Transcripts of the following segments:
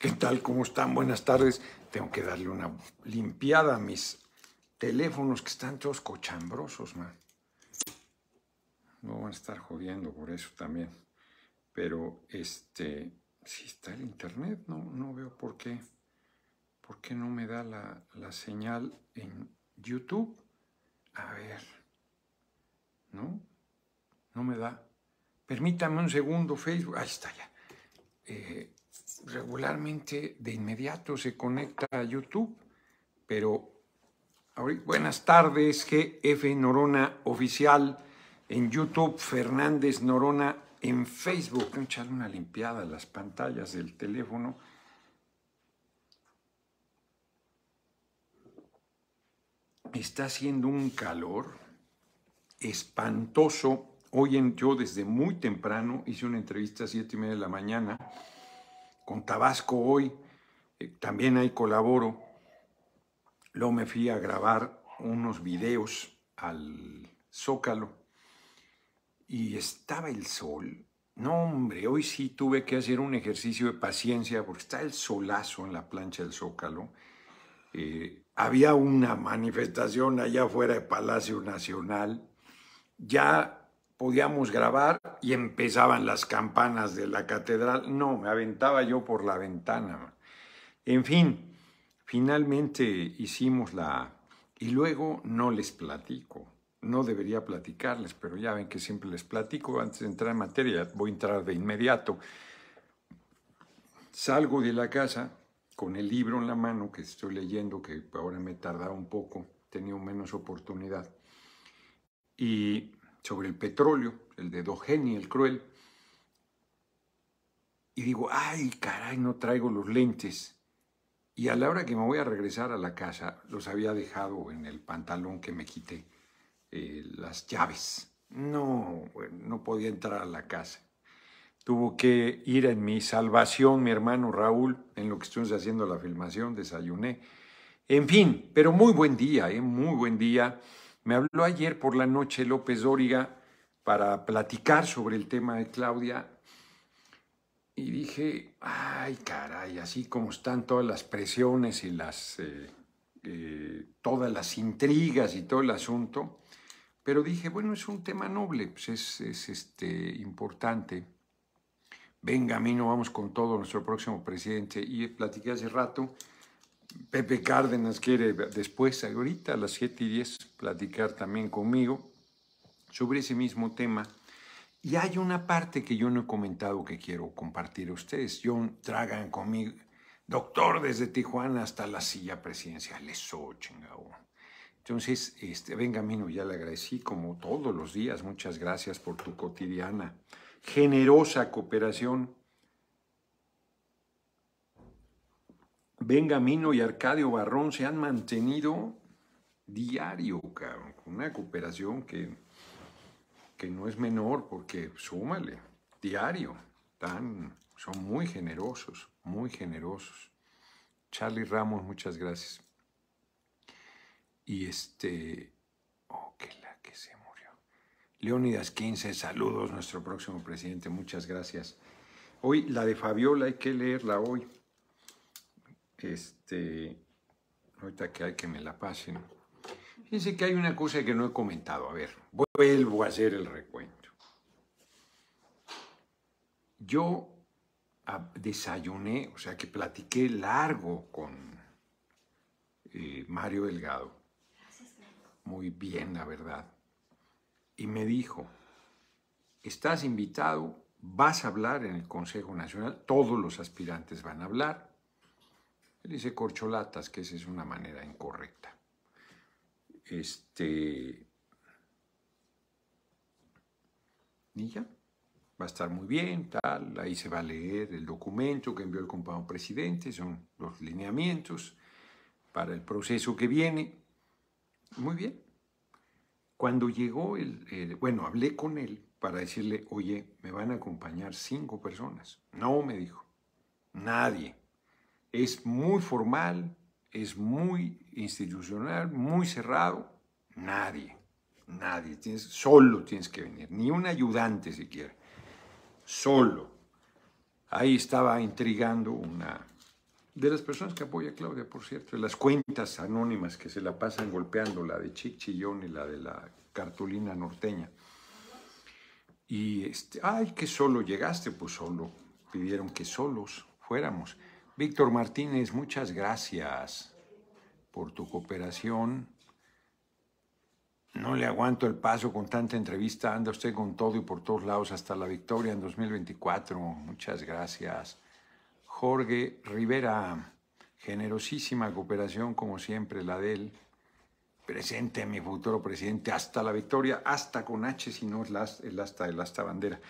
¿Qué tal? ¿Cómo están? Buenas tardes. Tengo que darle una limpiada a mis teléfonos que están todos cochambrosos, man. No van a estar jodiendo por eso también. Pero, este, si está el internet, no, no veo por qué. ¿Por qué no me da la, la señal en YouTube? A ver. ¿No? No me da. Permítame un segundo, Facebook. Ahí está ya. Eh, regularmente de inmediato se conecta a YouTube, pero buenas tardes, GF Norona Oficial en YouTube, Fernández Norona en Facebook. Voy a echarle una limpiada a las pantallas del teléfono. Está haciendo un calor espantoso. Hoy en, yo desde muy temprano hice una entrevista a siete y media de la mañana con Tabasco hoy, eh, también ahí colaboro. Luego me fui a grabar unos videos al Zócalo y estaba el sol. No, hombre, hoy sí tuve que hacer un ejercicio de paciencia porque está el solazo en la plancha del Zócalo. Eh, había una manifestación allá afuera de Palacio Nacional. Ya podíamos grabar y empezaban las campanas de la catedral. No, me aventaba yo por la ventana. En fin, finalmente hicimos la... Y luego no les platico. No debería platicarles, pero ya ven que siempre les platico. Antes de entrar en materia, voy a entrar de inmediato. Salgo de la casa con el libro en la mano que estoy leyendo, que ahora me tardado un poco, tenido menos oportunidad. Y sobre el petróleo, el de Dogeni, el cruel. Y digo, ay, caray, no traigo los lentes. Y a la hora que me voy a regresar a la casa, los había dejado en el pantalón que me quité, eh, las llaves. No, no podía entrar a la casa. Tuvo que ir en mi salvación, mi hermano Raúl, en lo que estuvimos haciendo la filmación, desayuné. En fin, pero muy buen día, ¿eh? muy buen día. Me habló ayer por la noche López Dóriga para platicar sobre el tema de Claudia y dije, ay caray, así como están todas las presiones y las, eh, eh, todas las intrigas y todo el asunto, pero dije, bueno, es un tema noble, pues es, es este, importante. Venga, a mí no vamos con todo nuestro próximo presidente. Y platiqué hace rato Pepe Cárdenas quiere después, ahorita a las 7 y 10, platicar también conmigo sobre ese mismo tema. Y hay una parte que yo no he comentado que quiero compartir a ustedes. John tragan conmigo, doctor desde Tijuana hasta la silla presidencial. Eso, chingado. Entonces, este, Benjamino, ya le agradecí como todos los días. Muchas gracias por tu cotidiana, generosa cooperación Benjamino y Arcadio Barrón se han mantenido diario, con una cooperación que, que no es menor, porque súmale, diario, tan, son muy generosos, muy generosos. Charlie Ramos, muchas gracias. Y este, oh, que la que se murió. Leónidas 15, saludos, nuestro próximo presidente, muchas gracias. Hoy, la de Fabiola, hay que leerla hoy. Este, ahorita que hay que me la pasen. Fíjense que hay una cosa que no he comentado. A ver, vuelvo a hacer el recuento. Yo desayuné, o sea que platiqué largo con eh, Mario Delgado. Muy bien, la verdad. Y me dijo, estás invitado, vas a hablar en el Consejo Nacional, todos los aspirantes van a hablar él dice corcholatas, que esa es una manera incorrecta. Este. Y ya, va a estar muy bien, tal. Ahí se va a leer el documento que envió el compañero presidente, son los lineamientos para el proceso que viene. Muy bien. Cuando llegó el, bueno, hablé con él para decirle, oye, me van a acompañar cinco personas. No, me dijo, nadie es muy formal, es muy institucional, muy cerrado. Nadie, nadie. Tienes, solo tienes que venir, ni un ayudante siquiera. Solo. Ahí estaba intrigando una De las personas que apoya Claudia, por cierto, de las cuentas anónimas que se la pasan golpeando, la de Chic Chillón y la de la cartulina norteña. Y este, ay, que solo llegaste, pues solo. Pidieron que solos fuéramos. Víctor Martínez, muchas gracias por tu cooperación. No le aguanto el paso con tanta entrevista. Anda usted con todo y por todos lados hasta la victoria en 2024. Muchas gracias. Jorge Rivera, generosísima cooperación como siempre la de él. Presente mi futuro presidente hasta la victoria, hasta con H, si no es el hasta, el hasta bandera.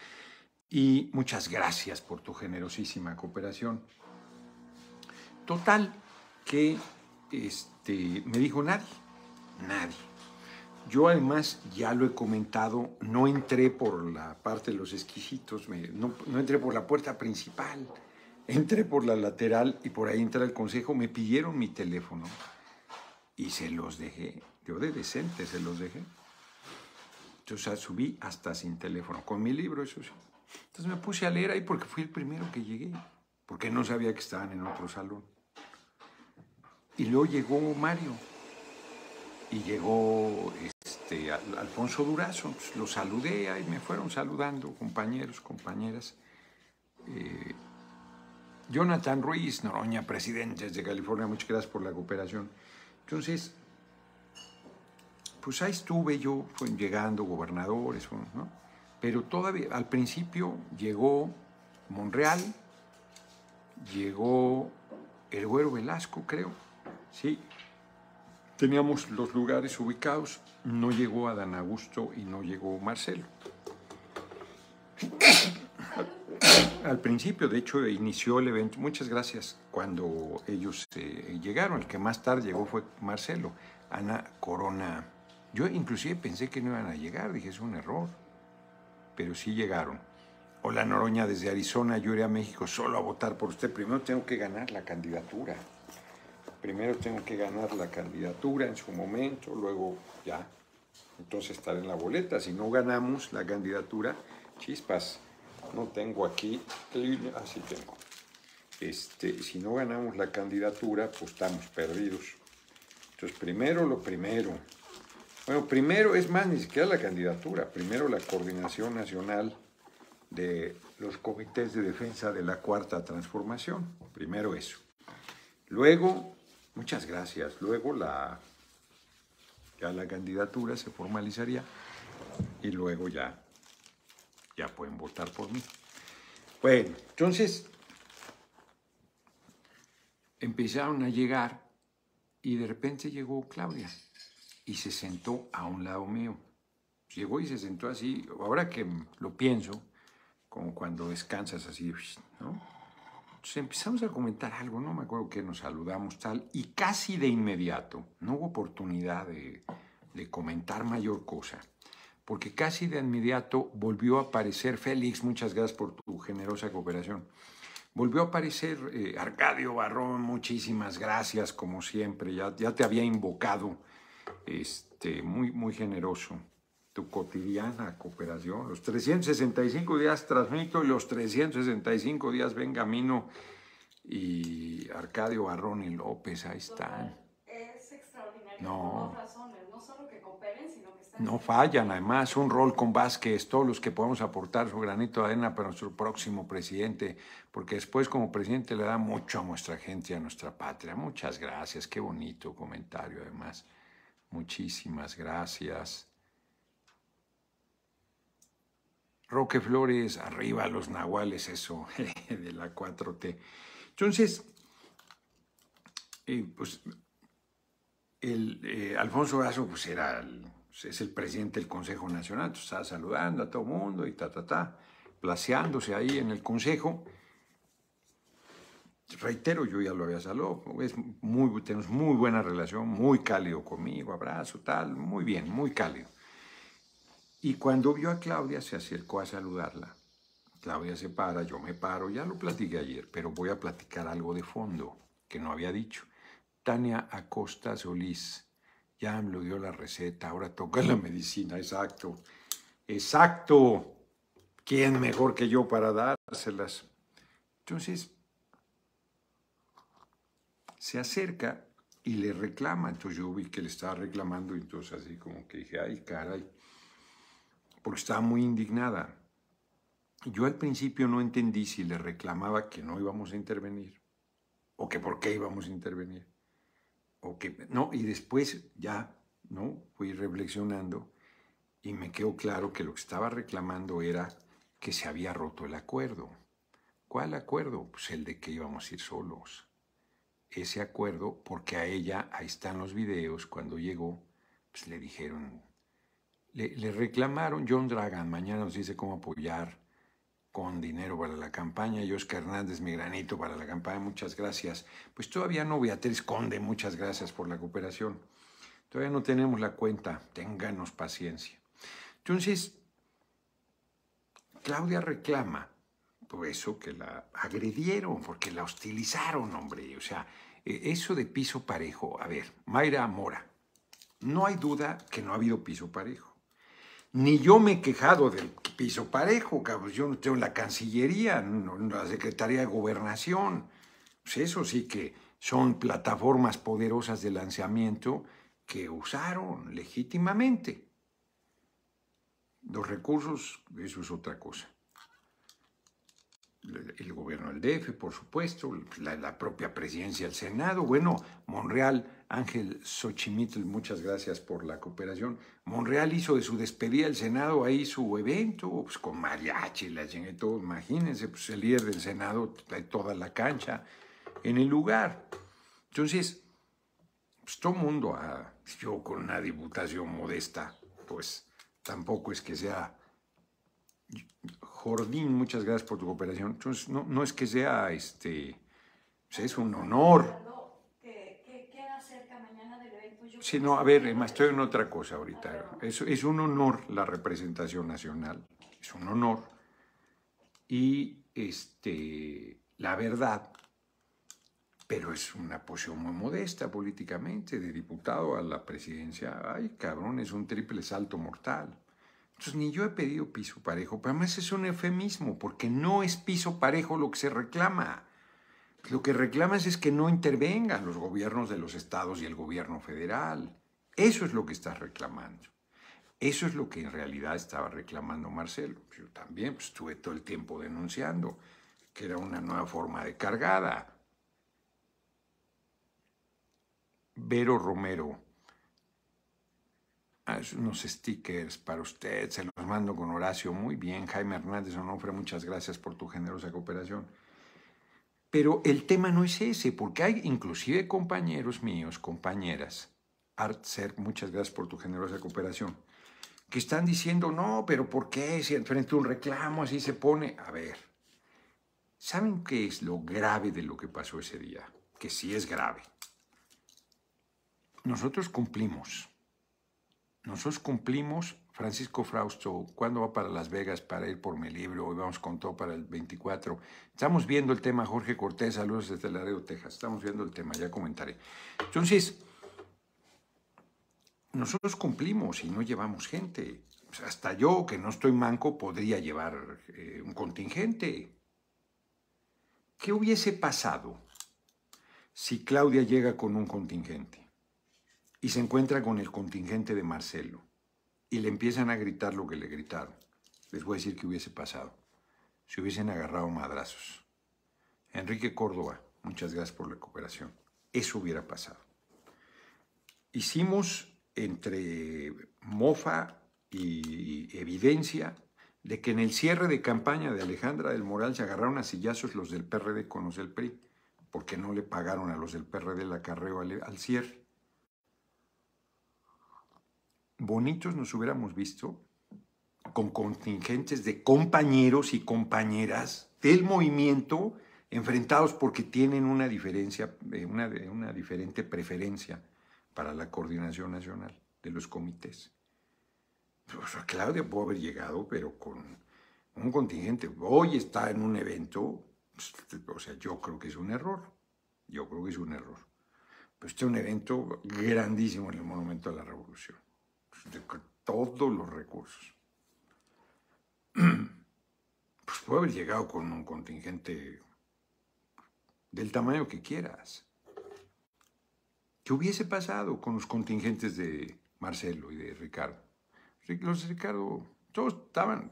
Y muchas gracias por tu generosísima cooperación. Total, que este, me dijo nadie, nadie. Yo además, ya lo he comentado, no entré por la parte de los exquisitos, no, no entré por la puerta principal Entré por la lateral y por ahí entra el consejo, me pidieron mi teléfono y se los dejé. Yo de decente se los dejé. Entonces subí hasta sin teléfono, con mi libro, eso sí. Entonces me puse a leer ahí porque fui el primero que llegué, porque no sabía que estaban en otro salón. Y luego llegó Mario y llegó este, Alfonso Durazo. Pues, lo saludé, ahí me fueron saludando compañeros, compañeras. Eh, Jonathan Ruiz, Noroña, presidentes de California, muchas gracias por la cooperación. Entonces, pues ahí estuve yo, llegando gobernadores, ¿no? Pero todavía, al principio llegó Monreal, llegó el Güero Velasco, creo, sí. Teníamos los lugares ubicados, no llegó Adán Augusto y no llegó Marcelo al principio, de hecho, inició el evento. Muchas gracias cuando ellos eh, llegaron. El que más tarde llegó fue Marcelo. Ana Corona. Yo inclusive pensé que no iban a llegar, dije, es un error. Pero sí llegaron. Hola Noroña desde Arizona, yo iré a México solo a votar por usted. Primero tengo que ganar la candidatura. Primero tengo que ganar la candidatura en su momento, luego ya. Entonces estar en la boleta. Si no ganamos la candidatura, chispas no tengo aquí, así tengo. Este, si no ganamos la candidatura, pues estamos perdidos. Entonces, primero lo primero. Bueno, primero es más, ni siquiera la candidatura, primero la coordinación nacional de los comités de defensa de la cuarta transformación. Primero eso. Luego, muchas gracias. Luego la, ya la candidatura se formalizaría y luego ya ya pueden votar por mí. Bueno, entonces empezaron a llegar y de repente llegó Claudia y se sentó a un lado mío. Llegó y se sentó así, ahora que lo pienso, como cuando descansas así, ¿no? Entonces empezamos a comentar algo, no me acuerdo que nos saludamos tal, y casi de inmediato, no hubo oportunidad de, de comentar mayor cosa porque casi de inmediato volvió a aparecer, Félix, muchas gracias por tu generosa cooperación, volvió a aparecer eh, Arcadio Barrón, muchísimas gracias como siempre, ya, ya te había invocado, este, muy, muy generoso, tu cotidiana cooperación, los 365 días transmito y los 365 días ven camino y Arcadio Barrón y López, ahí están. Es extraordinario no. razones, no solo que no fallan, además, un rol con Vázquez, todos los que podemos aportar su granito de arena para nuestro próximo presidente, porque después como presidente le da mucho a nuestra gente y a nuestra patria. Muchas gracias, qué bonito comentario además. Muchísimas gracias. Roque Flores, arriba los nahuales, eso, de la 4T. Entonces, eh, pues, el, eh, Alfonso Gaso pues era el, es el presidente del Consejo Nacional, estaba saludando a todo el mundo y ta, ta, ta, placeándose ahí en el Consejo. Reitero, yo ya lo había saludado, es muy, tenemos muy buena relación, muy cálido conmigo, abrazo, tal, muy bien, muy cálido. Y cuando vio a Claudia, se acercó a saludarla. Claudia se para, yo me paro, ya lo platiqué ayer, pero voy a platicar algo de fondo que no había dicho. Tania Acosta Solís ya me dio la receta, ahora toca la medicina, exacto. Exacto. ¿Quién mejor que yo para dárselas? Entonces, se acerca y le reclama. Entonces yo vi que le estaba reclamando entonces así como que dije, ay, caray, porque estaba muy indignada. Yo al principio no entendí si le reclamaba que no íbamos a intervenir o que por qué íbamos a intervenir. O que, no, y después ya, ¿no? Fui reflexionando y me quedó claro que lo que estaba reclamando era que se había roto el acuerdo. ¿Cuál acuerdo? Pues el de que íbamos a ir solos. Ese acuerdo, porque a ella, ahí están los videos, cuando llegó, pues le dijeron, le, reclamaron, John Dragan, mañana nos dice cómo apoyar con dinero para la campaña, y Hernández, mi granito para la campaña, muchas gracias. Pues todavía no, Beatriz Conde, muchas gracias por la cooperación. Todavía no tenemos la cuenta, ténganos paciencia. Entonces, Claudia reclama por eso que la agredieron, porque la hostilizaron, hombre. O sea, e, eso de piso parejo. A ver, Mayra Mora, no hay duda que no ha habido piso parejo. Ni yo me he quejado del piso parejo, cabrón. Yo no tengo la Cancillería, la Secretaría de Gobernación. Pues eso sí que son plataformas poderosas de lanzamiento que usaron legítimamente. Los recursos, eso es otra cosa. El gobierno del DF, por supuesto, la, propia presidencia del Senado. Bueno, Monreal, Ángel Xochimitl, muchas gracias por la cooperación. Monreal hizo de su despedida del Senado ahí su evento, pues con mariachi, la y todo. Imagínense, pues el líder del Senado toda la cancha en el lugar. Entonces, pues todo mundo, ah, yo con una diputación modesta, pues tampoco es que sea... Jordín, muchas gracias por tu cooperación. Entonces, no, no es que sea, este, pues es un honor. Sí, no, a ver, estoy en otra cosa ahorita. Es, es un honor la representación nacional, es un honor. Y este, la verdad, pero es una posición muy modesta políticamente, de diputado a la presidencia. Ay, cabrón, es un triple salto mortal. Entonces, ni yo he pedido piso parejo, pero además es un eufemismo, porque no es piso parejo lo que se reclama. Lo que reclamas es que no intervengan los gobiernos de los estados y el gobierno federal. Eso es lo que estás reclamando. Eso es lo que en realidad estaba reclamando Marcelo. Yo también pues, estuve todo el tiempo denunciando que era una nueva forma de cargada. Vero Romero, unos stickers para usted, se los mando con Horacio. Muy bien, Jaime Hernández Onofre, muchas gracias por tu generosa cooperación. Pero el tema no es ese, porque hay inclusive compañeros míos, compañeras, Artser, muchas gracias por tu generosa cooperación, que están diciendo, no, pero ¿por qué si enfrente un reclamo así se pone? A ver, ¿saben qué es lo grave de lo que pasó ese día? Que sí es grave. Nosotros cumplimos nosotros cumplimos, Francisco Frausto, ¿cuándo va para Las Vegas para ir por mi libro? Hoy vamos con todo para el 24. Estamos viendo el tema, Jorge Cortés, saludos desde Laredo, Texas. Estamos viendo el tema, ya comentaré. Entonces, nosotros cumplimos y no llevamos gente. hasta yo, que no estoy manco, podría llevar eh, un contingente. ¿Qué hubiese pasado si Claudia llega con un contingente? Y se encuentra con el contingente de Marcelo y le empiezan a gritar lo que le gritaron. Les voy a decir qué hubiese pasado si hubiesen agarrado madrazos. Enrique Córdoba, muchas gracias por la cooperación. Eso hubiera pasado. Hicimos entre mofa y evidencia de que en el cierre de campaña de Alejandra del Moral se agarraron a sillazos los del PRD con los del PRI, porque no le pagaron a los del PRD el acarreo al cierre. Bonitos nos hubiéramos visto con contingentes de compañeros y compañeras del movimiento enfrentados porque tienen una diferencia, eh, una, diferente preferencia para la coordinación nacional de los comités. Claudia pudo haber llegado, pero con un contingente. Hoy está en un evento, o sea, yo creo que es un error. Yo creo que es un error. Pues este es un evento grandísimo en el Monumento a la Revolución todos los recursos. Pues puede haber llegado con un contingente del tamaño que quieras. ¿Qué hubiese pasado con los contingentes de Marcelo y de Ricardo? Los de Ricardo, todos estaban,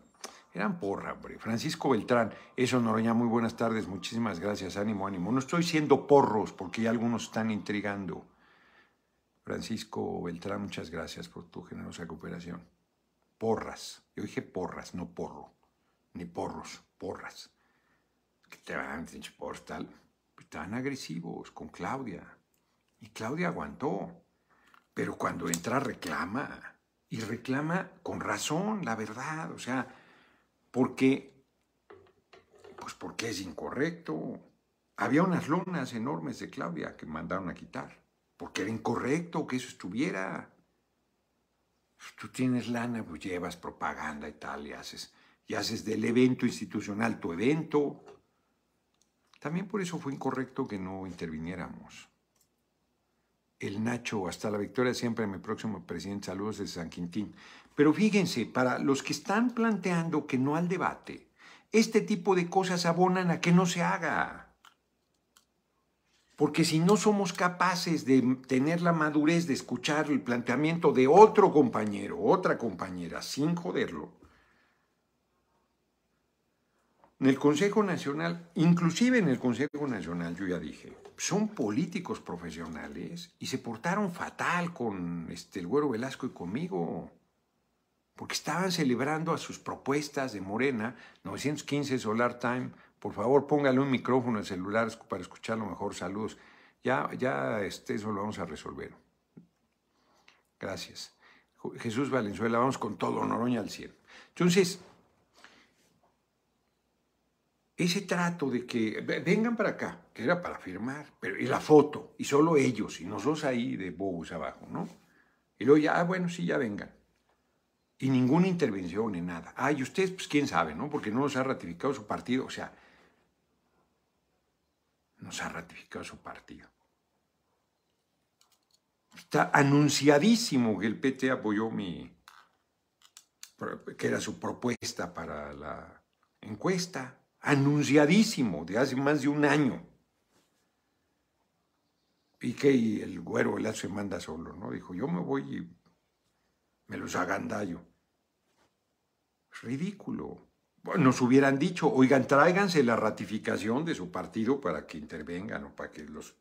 eran porra, hombre. Francisco Beltrán, eso Noroña, muy buenas tardes, muchísimas gracias, ánimo, ánimo. No estoy siendo porros porque ya algunos están intrigando. Francisco Beltrán, muchas gracias por tu generosa cooperación. Porras, yo dije porras, no porro, ni porros, porras. Que te van, por tal, estaban agresivos con Claudia. Y Claudia aguantó. Pero cuando entra reclama. Y reclama con razón, la verdad. O sea, porque, pues porque es incorrecto. Había unas lonas enormes de Claudia que mandaron a quitar. Porque era incorrecto que eso estuviera. Tú tienes lana, pues llevas propaganda y tal, y haces, y haces del evento institucional tu evento. También por eso fue incorrecto que no interviniéramos el Nacho, hasta la victoria siempre, mi próximo presidente, saludos de San Quintín. Pero fíjense, para los que están planteando que no al debate, este tipo de cosas abonan a que no se haga. Porque si no somos capaces de tener la madurez de escuchar el planteamiento de otro compañero, otra compañera, sin joderlo, en el Consejo Nacional, inclusive en el Consejo Nacional, yo ya dije, son políticos profesionales y se portaron fatal con este, el Güero Velasco y conmigo, porque estaban celebrando a sus propuestas de Morena, 915 Solar Time, por favor póngale un micrófono al celular para escucharlo mejor, saludos. Ya, ya este, eso lo vamos a resolver. Gracias. Jesús Valenzuela, vamos con todo, Noroña al cielo. Entonces, ese trato de que vengan para acá, que era para firmar, pero y la foto, y solo ellos, y nosotros ahí de bobos abajo, ¿no? Y luego ya, ah, bueno, sí, ya vengan. Y ninguna intervención ni nada. Ah, y ustedes, pues quién sabe, ¿no? Porque no nos ha ratificado su partido, o sea, nos ha ratificado su partido. Está anunciadísimo que el PT apoyó mi, que era su propuesta para la encuesta anunciadísimo de hace más de un año. Y el güero el se manda solo, ¿no? Dijo, yo me voy y me los agandallo. Es ridículo. Nos hubieran dicho, oigan, tráiganse la ratificación de su partido para que intervengan o para que los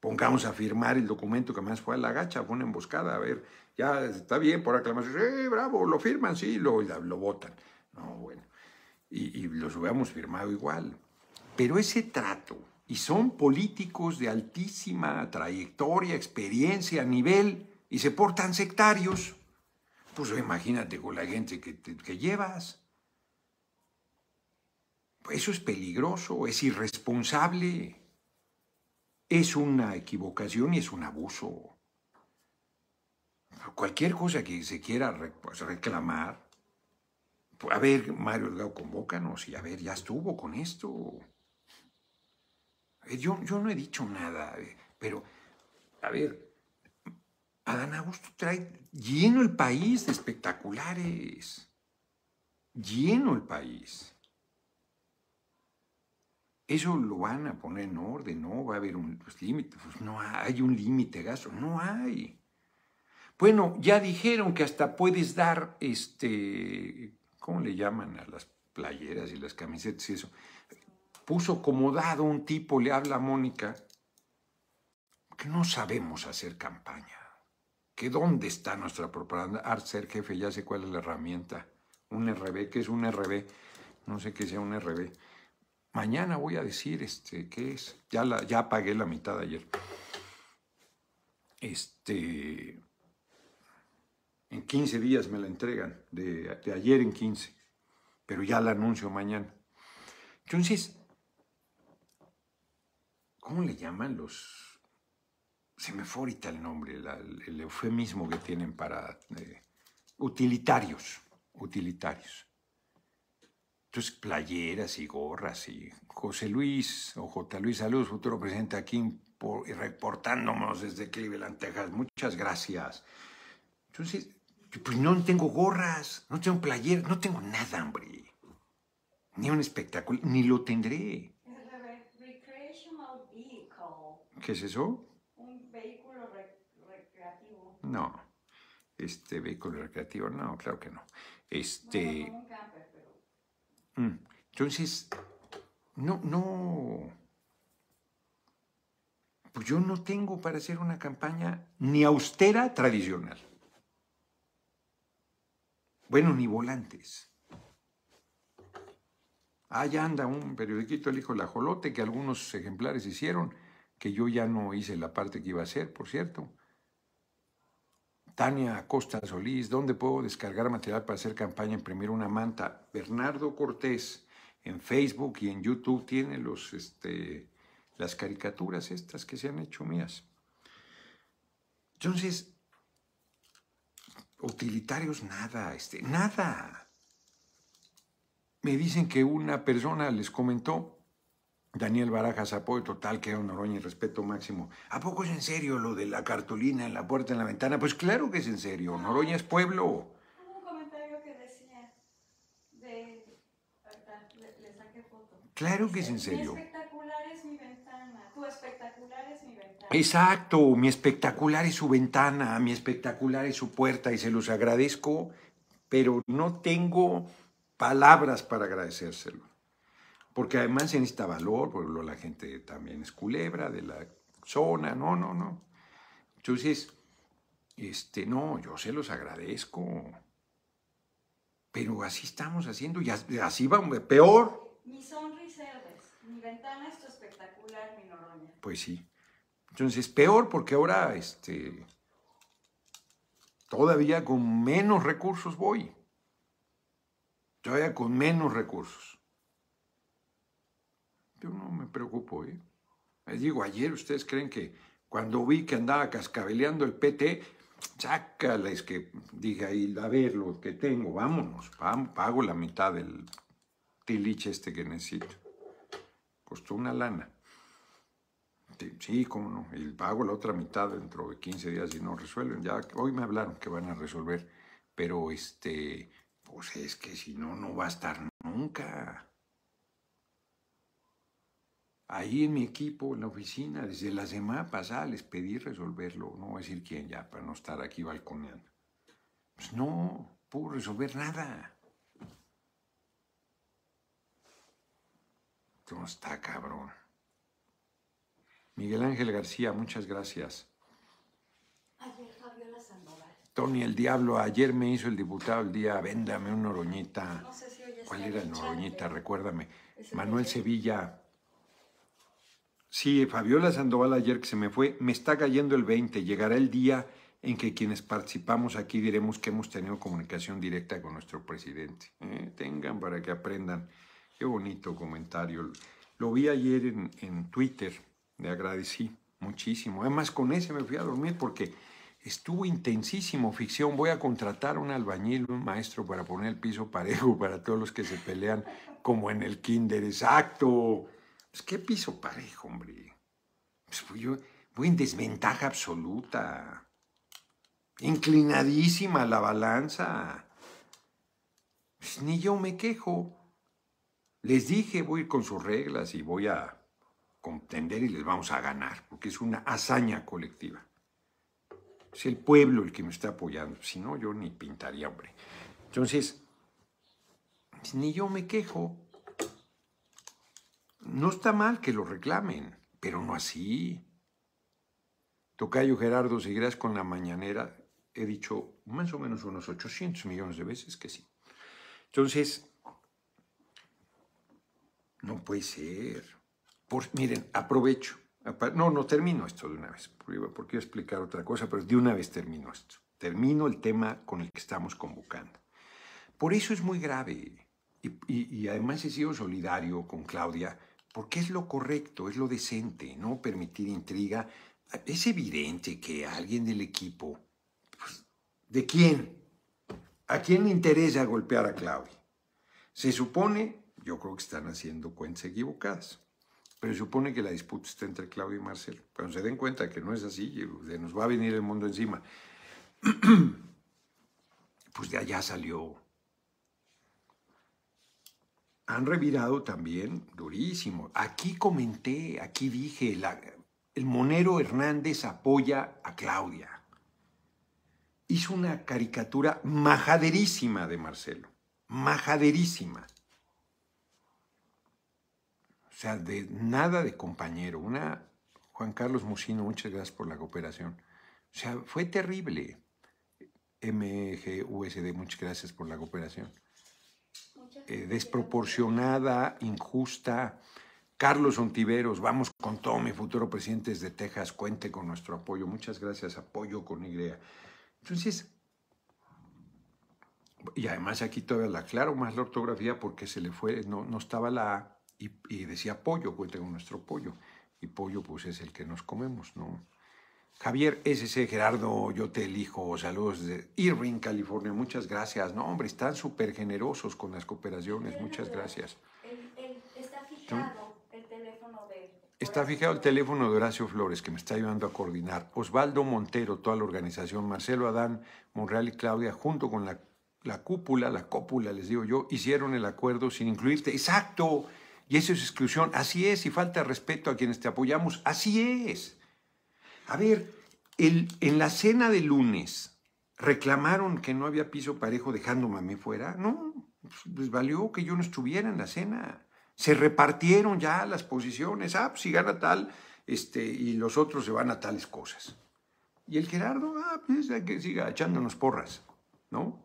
pongamos a firmar el documento que más fue a la gacha, fue una emboscada, a ver, ya está bien por aclamación, ¡eh, bravo! Lo firman, sí, lo, lo votan. No, bueno y, los hubiéramos firmado igual. Pero ese trato, y son políticos de altísima trayectoria, experiencia, nivel, y se portan sectarios, pues imagínate con la gente que, que llevas. Eso es peligroso, es irresponsable, es una equivocación y es un abuso. Cualquier cosa que se quiera reclamar, a ver, Mario Delgado, convócanos y a ver, ya estuvo con esto. Yo, yo no he dicho nada, pero, a ver, Adán Augusto trae lleno el país de espectaculares. Lleno el país. Eso lo van a poner en orden, no va a haber un pues, límite, pues no hay un límite gasto, no hay. Bueno, ya dijeron que hasta puedes dar este ¿cómo le llaman a las playeras y las camisetas y eso? Puso como dado un tipo, le habla a Mónica, que no sabemos hacer campaña, que dónde está nuestra propaganda. Art ser jefe, ya sé cuál es la herramienta. Un RB, ¿qué es un RB? No sé qué sea un RB. Mañana voy a decir este, qué es. Ya, la, ya pagué la mitad ayer. Este, en 15 días me la entregan, de, ayer en 15, pero ya la anuncio mañana. Entonces, ¿cómo le llaman los... Se me fue ahorita el nombre, el eufemismo que tienen para... Eh, utilitarios, utilitarios. Entonces, playeras y gorras y José Luis o J. Luis, saludos, futuro presidente aquí reportándonos desde Cleveland, Texas. Muchas gracias. Entonces, pues no tengo gorras, no tengo player, no tengo nada, hombre. Ni un espectáculo, ni lo tendré. Recreational vehicle. ¿Qué es eso? Un vehículo no. Este vehículo recreativo, no, claro que no. Este. Bueno, como un camper, pero mm, Entonces, no, no. Pues yo no tengo para hacer una campaña ni austera tradicional. Bueno, ni volantes. Allá anda un periodiquito, el hijo del ajolote, que algunos ejemplares hicieron, que yo ya no hice la parte que iba a hacer, por cierto. Tania Acosta Solís, ¿dónde puedo descargar material para hacer campaña, imprimir una manta? Bernardo Cortés, en Facebook y en YouTube tiene los, este, las caricaturas estas que se han hecho mías. Entonces, utilitarios nada, este, nada. Me dicen que una persona les comentó, Daniel Barajas, apoyo total, que era Noroña y respeto máximo. ¿A poco es en serio lo de la cartulina en la puerta, en la ventana? Pues claro que es en serio. Noroña es pueblo. hubo un comentario que decía de. Le, le saqué foto. Claro que es en Mi serio. espectacular es mi ventana. Tu espectacular es mi ventana. Exacto, mi espectacular es su ventana, mi espectacular es su puerta y se los agradezco, pero no tengo palabras para agradecérselo. Porque además se necesita valor, porque la gente también es culebra de la zona, no, no, no. Entonces, este, no, yo se los agradezco. Pero así estamos haciendo y as- así vamos, peor. Mi sonriserves. Mi ventana es tu espectacular, mi Noroña. Pues sí. Entonces, peor porque ahora, este, todavía con menos recursos voy. Todavía con menos recursos. Yo no me preocupo, ¿eh? Les digo, ayer ustedes creen que cuando vi que andaba cascabeleando el PT, sácales que dije ahí, a ver lo que tengo, vámonos, pago la mitad del tiliche este que necesito. Costó una lana. Sí, cómo no. Y pago la otra mitad dentro de 15 días y no resuelven. Ya hoy me hablaron que van a resolver. Pero este, pues es que si no, no va a estar nunca. Ahí en mi equipo, en la oficina, desde la semana pasada les pedí resolverlo. No voy a decir quién ya, para no estar aquí balconeando. Pues no, puedo resolver nada. No está cabrón. Miguel Ángel García, muchas gracias. Ayer Fabiola Sandoval. Tony el Diablo, ayer me hizo el diputado el día, véndame un noroñita. No sé si ¿Cuál era el pero Recuérdame. Manuel Sevilla. Sí, Fabiola Sandoval ayer que se me fue, me está cayendo el 20. Llegará el día en que quienes participamos aquí diremos que hemos tenido comunicación directa con nuestro presidente. ¿eh? Tengan para que aprendan. Qué bonito comentario. Lo vi ayer en, en Twitter, le agradecí muchísimo. Además, con ese me fui a dormir porque estuvo intensísimo ficción. Voy a contratar un albañil, un maestro para poner el piso parejo para todos los que se pelean como en el kinder. Exacto. Qué piso parejo, hombre. Pues voy, yo, voy en desventaja absoluta. Inclinadísima la balanza. Pues ni yo me quejo. Les dije, voy con sus reglas y voy a contender y les vamos a ganar, porque es una hazaña colectiva. Es el pueblo el que me está apoyando, si no yo ni pintaría, hombre. Entonces, pues, ni yo me quejo. No está mal que lo reclamen, pero no así. Tocayo Gerardo, seguirás con la mañanera. He dicho más o menos unos 800 millones de veces que sí. Entonces, no puede ser. Por, miren, aprovecho. No, no termino esto de una vez, porque iba a explicar otra cosa, pero de una vez termino esto. Termino el tema con el que estamos convocando. Por eso es muy grave. Y además he sido solidario con Claudia, porque es lo correcto, es lo decente, no permitir intriga. Es evidente que alguien del equipo, pues, ¿de quién? ¿A quién le interesa golpear a Claudia? Se supone, yo creo que están haciendo cuentas equivocadas, pero se supone que la disputa está entre Claudia y Marcelo. Cuando se den cuenta que no es así, nos va a venir el mundo encima. Pues de allá salió. Han revirado también durísimo. Aquí comenté, aquí dije, el monero Hernández apoya a Claudia. hizo una caricatura majaderísima de Marcelo, majaderísima. O sea, de nada de compañero. Una, Juan Carlos Musino, muchas gracias por la cooperación. O sea, fue terrible. MGUSD, muchas gracias por la cooperación. Eh, desproporcionada, injusta. Carlos Ontiveros, vamos con todo, mi futuro presidente de Texas, cuente con nuestro apoyo. Muchas gracias, apoyo con Y. Entonces, y además aquí todavía la aclaro más la ortografía porque se le fue, no, no estaba la A y, y decía pollo, cuente con nuestro pollo. Y pollo pues es el que nos comemos, ¿no? Javier SC Gerardo, yo te elijo. Saludos de Irving, California. Muchas gracias. No, hombre, están súper generosos con las cooperaciones. Muchas gracias. está fijado el teléfono de. Está fijado el teléfono de Horacio Flores, que me está ayudando a coordinar. Osvaldo Montero, toda la organización. Marcelo Adán, Monreal y Claudia, junto con la, la cúpula, la cópula, les digo yo, hicieron el acuerdo sin incluirte. ¡Exacto! Y eso es exclusión. Así es. Y falta respeto a quienes te apoyamos. Así es. A ver, el, en la cena de lunes, ¿reclamaron que no había piso parejo dejándome a mí fuera? No, pues valió que yo no estuviera en la cena. Se repartieron ya las posiciones. Ah, pues si gana tal, este, y los otros se van a tales cosas. Y el Gerardo, ah, pues hay que siga echándonos porras, ¿no?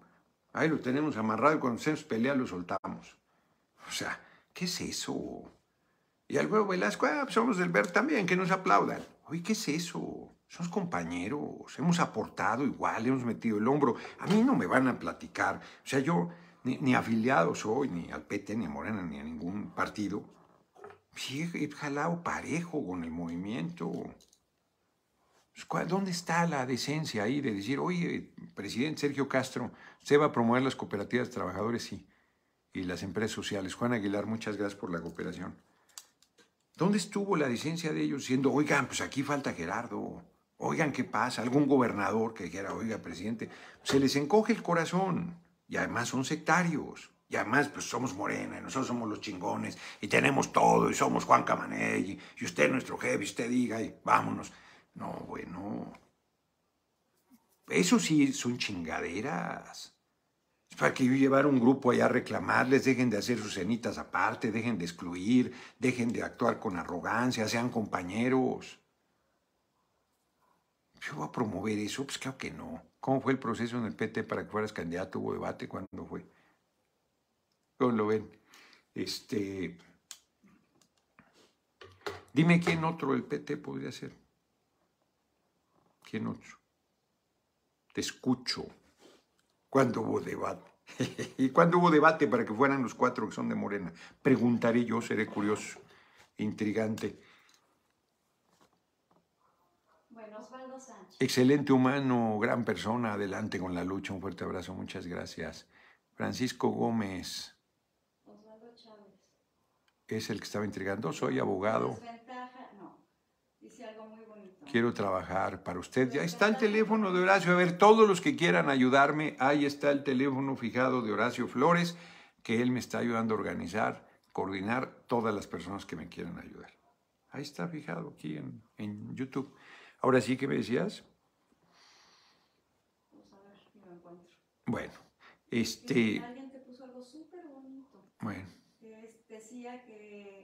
Ahí lo tenemos amarrado y cuando se nos pelea lo soltamos. O sea, ¿qué es eso? Y al huevo Velasco, ah, pues somos del ver también, que nos aplaudan. Oye, ¿qué es eso? Somos compañeros, hemos aportado igual, hemos metido el hombro. A mí no me van a platicar. O sea, yo ni, afiliado soy, ni al PT, ni a Morena, ni a ningún partido. Sí, he jalado parejo con el movimiento. Pues, ¿Dónde está la decencia ahí de decir, oye, presidente Sergio Castro, ¿se va a promover las cooperativas de trabajadores? Sí. Y las empresas sociales. Juan Aguilar, muchas gracias por la cooperación. ¿Dónde estuvo la decencia de ellos diciendo, oigan, pues aquí falta Gerardo? Oigan, ¿qué pasa? Algún gobernador que dijera, oiga, presidente, se les encoge el corazón. Y además son sectarios. Y además, pues somos morena, y nosotros somos los chingones, y tenemos todo, y somos Juan Camaney, y, usted es nuestro jefe, y usted diga, y vámonos. No, bueno. Eso sí son chingaderas para que yo llevara un grupo allá a reclamarles, dejen de hacer sus cenitas aparte, dejen de excluir, dejen de actuar con arrogancia, sean compañeros. ¿Yo voy a promover eso? Pues claro que no. ¿Cómo fue el proceso en el PT para que fueras candidato? ¿Hubo debate? ¿Cuándo fue? ¿Cómo lo ven? Este. Dime quién otro el PT podría ser. ¿Quién otro? Te escucho. ¿Cuándo hubo debate? ¿Y cuándo hubo debate para que fueran los cuatro que son de Morena? Preguntaré yo, seré curioso, intrigante. Bueno, Osvaldo Sánchez. Excelente humano, gran persona, adelante con la lucha, un fuerte abrazo, muchas gracias. Francisco Gómez. Osvaldo Chávez. Es el que estaba intrigando, soy abogado. Quiero trabajar para usted. Ya está el teléfono de Horacio. A ver, todos los que quieran ayudarme, ahí está el teléfono fijado de Horacio Flores, que él me está ayudando a organizar, coordinar todas las personas que me quieran ayudar. Ahí está fijado aquí en, en YouTube. Ahora sí, ¿qué me decías? Vamos a ver si lo encuentro. Bueno, este... Alguien te puso algo súper bonito. Bueno. Que decía que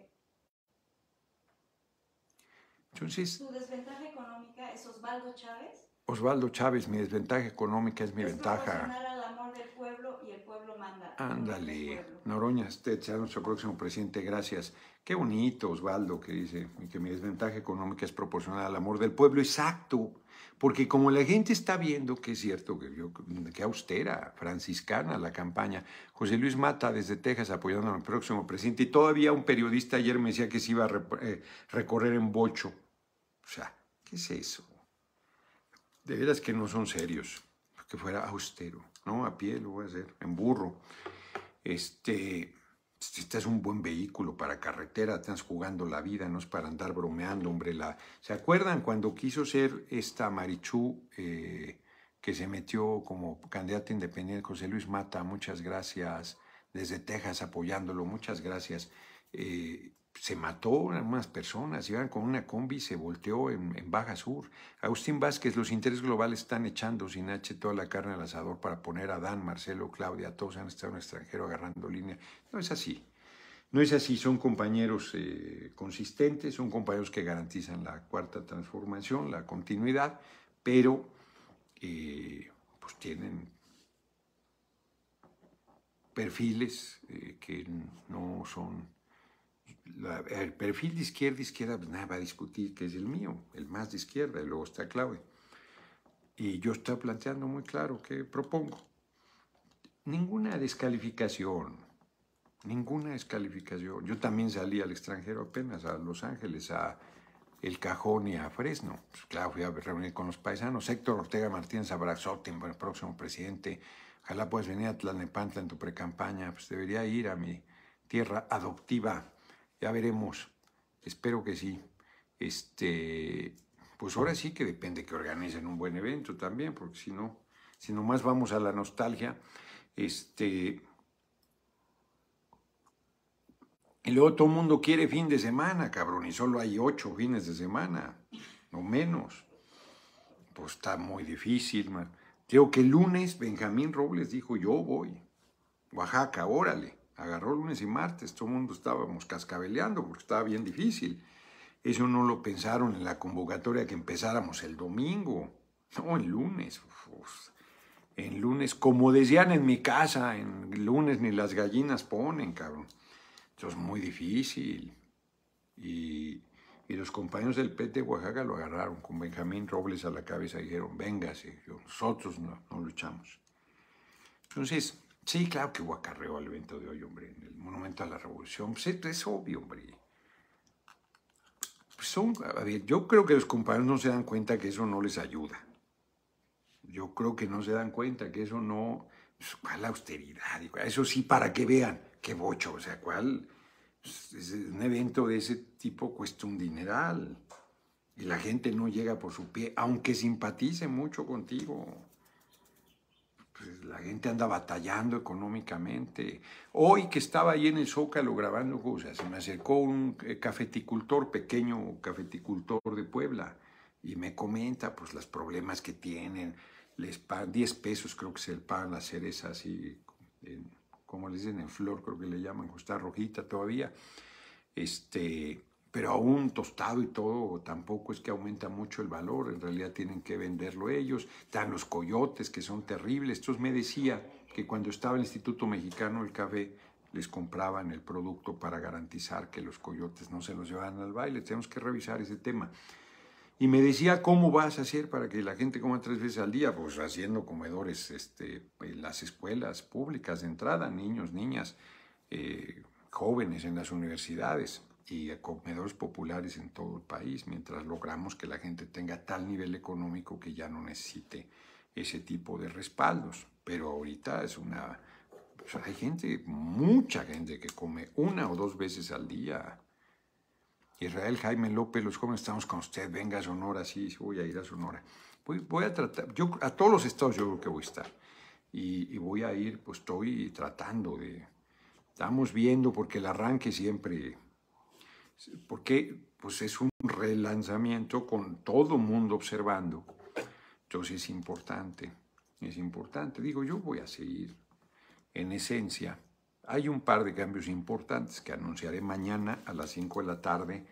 entonces, ¿Tu desventaja económica es Osvaldo Chávez? Osvaldo Chávez, mi desventaja económica es mi es ventaja. al amor del pueblo y el pueblo manda. Ándale, Noroña, usted sea nuestro próximo presidente, gracias. Qué bonito, Osvaldo, que dice que mi desventaja económica es proporcional al amor del pueblo. Exacto, porque como la gente está viendo que es cierto, que, yo, que austera, franciscana la campaña, José Luis Mata desde Texas apoyando al próximo presidente, y todavía un periodista ayer me decía que se iba a eh, recorrer en bocho o sea, ¿qué es eso? De veras que no son serios, que fuera austero, ¿no? A pie lo voy a hacer, en burro. Este, este es un buen vehículo para carretera, estás jugando la vida, no es para andar bromeando, hombre. La... ¿Se acuerdan cuando quiso ser esta Marichú eh, que se metió como candidata independiente, José Luis Mata, muchas gracias, desde Texas apoyándolo, muchas gracias. Eh, se mató a unas personas, iban con una combi, se volteó en, Baja Sur. Agustín Vázquez, los intereses globales están echando sin H toda la carne al asador para poner a Dan, Marcelo, Claudia, todos han estado en extranjero agarrando línea. No es así. No es así, son compañeros eh, consistentes, son compañeros que garantizan la cuarta transformación, la continuidad, pero eh, pues tienen perfiles eh, que no son el perfil de izquierda, izquierda, pues nada va a discutir que es el mío, el más de izquierda, y luego está Claudia. Y yo estoy planteando muy claro que propongo. Ninguna descalificación, ninguna descalificación. Yo también salí al extranjero apenas, a Los Ángeles, a El Cajón y a Fresno. Pues claro, fui a reunir con los paisanos. Héctor Ortega Martínez Abrazote, el próximo presidente. Ojalá puedas venir a Tlalnepantla en tu precampaña. Pues debería ir a mi tierra adoptiva ya veremos. Espero que sí. Este, pues ahora sí que depende que organicen un buen evento también, porque si no, si nomás vamos a la nostalgia, este. Y luego todo el mundo quiere fin de semana, cabrón, y solo hay ocho fines de semana, no menos. Pues está muy difícil, man. Creo que el lunes Benjamín Robles dijo, yo voy. Oaxaca, órale agarró lunes y martes, todo el mundo estábamos cascabeleando porque estaba bien difícil. Eso no lo pensaron en la convocatoria que empezáramos el domingo, no, el lunes. en lunes, como decían en mi casa, en lunes ni las gallinas ponen, cabrón. Eso es muy difícil. Y, los compañeros del PT de Oaxaca lo agarraron con Benjamín Robles a la cabeza y dijeron, véngase, nosotros no, no luchamos. Entonces, Sí, claro que guacarreo al evento de hoy, hombre, en el Monumento a la Revolución. Pues es obvio, hombre. Pues son, a ver, yo creo que los compañeros no se dan cuenta que eso no les ayuda. Yo creo que no se dan cuenta que eso no... Pues, ¿Cuál austeridad? Eso sí, para que vean qué bocho, o sea, ¿cuál? Pues, un evento de ese tipo cuesta un dineral y la gente no llega por su pie, aunque simpatice mucho contigo. Pues, la gente anda batallando económicamente. Hoy que estaba ahí en el Zócalo grabando cosas, se me acercó un eh, cafeticultor, pequeño cafeticultor de Puebla, y me comenta pues los problemas que tienen. Les pagan 10 pesos, creo que se le pagan las cerezas y como les dicen en flor, creo que le llaman, está rojita todavía. Este, pero aún tostado y todo tampoco es que aumenta mucho el valor, en realidad tienen que venderlo ellos. Están los coyotes que son terribles. Entonces me decía que cuando estaba el Instituto Mexicano del Café les compraban el producto para garantizar que los coyotes no se los llevaran al baile. Tenemos que revisar ese tema. Y me decía, ¿cómo vas a hacer para que la gente coma tres veces al día? Pues haciendo comedores este, en las escuelas públicas de entrada, niños, niñas, eh, jóvenes en las universidades y comedores populares en todo el país, mientras logramos que la gente tenga tal nivel económico que ya no necesite ese tipo de respaldos. Pero ahorita es una... hay gente, mucha gente que come una o dos veces al día. Israel Jaime López, los jóvenes estamos con usted, venga a Sonora, sí, voy a ir a Sonora. Voy, voy a tratar, yo a todos los estados yo creo que voy a estar. Y, y voy a ir, pues estoy tratando de... Estamos viendo porque el arranque siempre porque pues es un relanzamiento con todo mundo observando. Entonces es importante, es importante. Digo, yo voy a seguir en esencia. Hay un par de cambios importantes que anunciaré mañana a las 5 de la tarde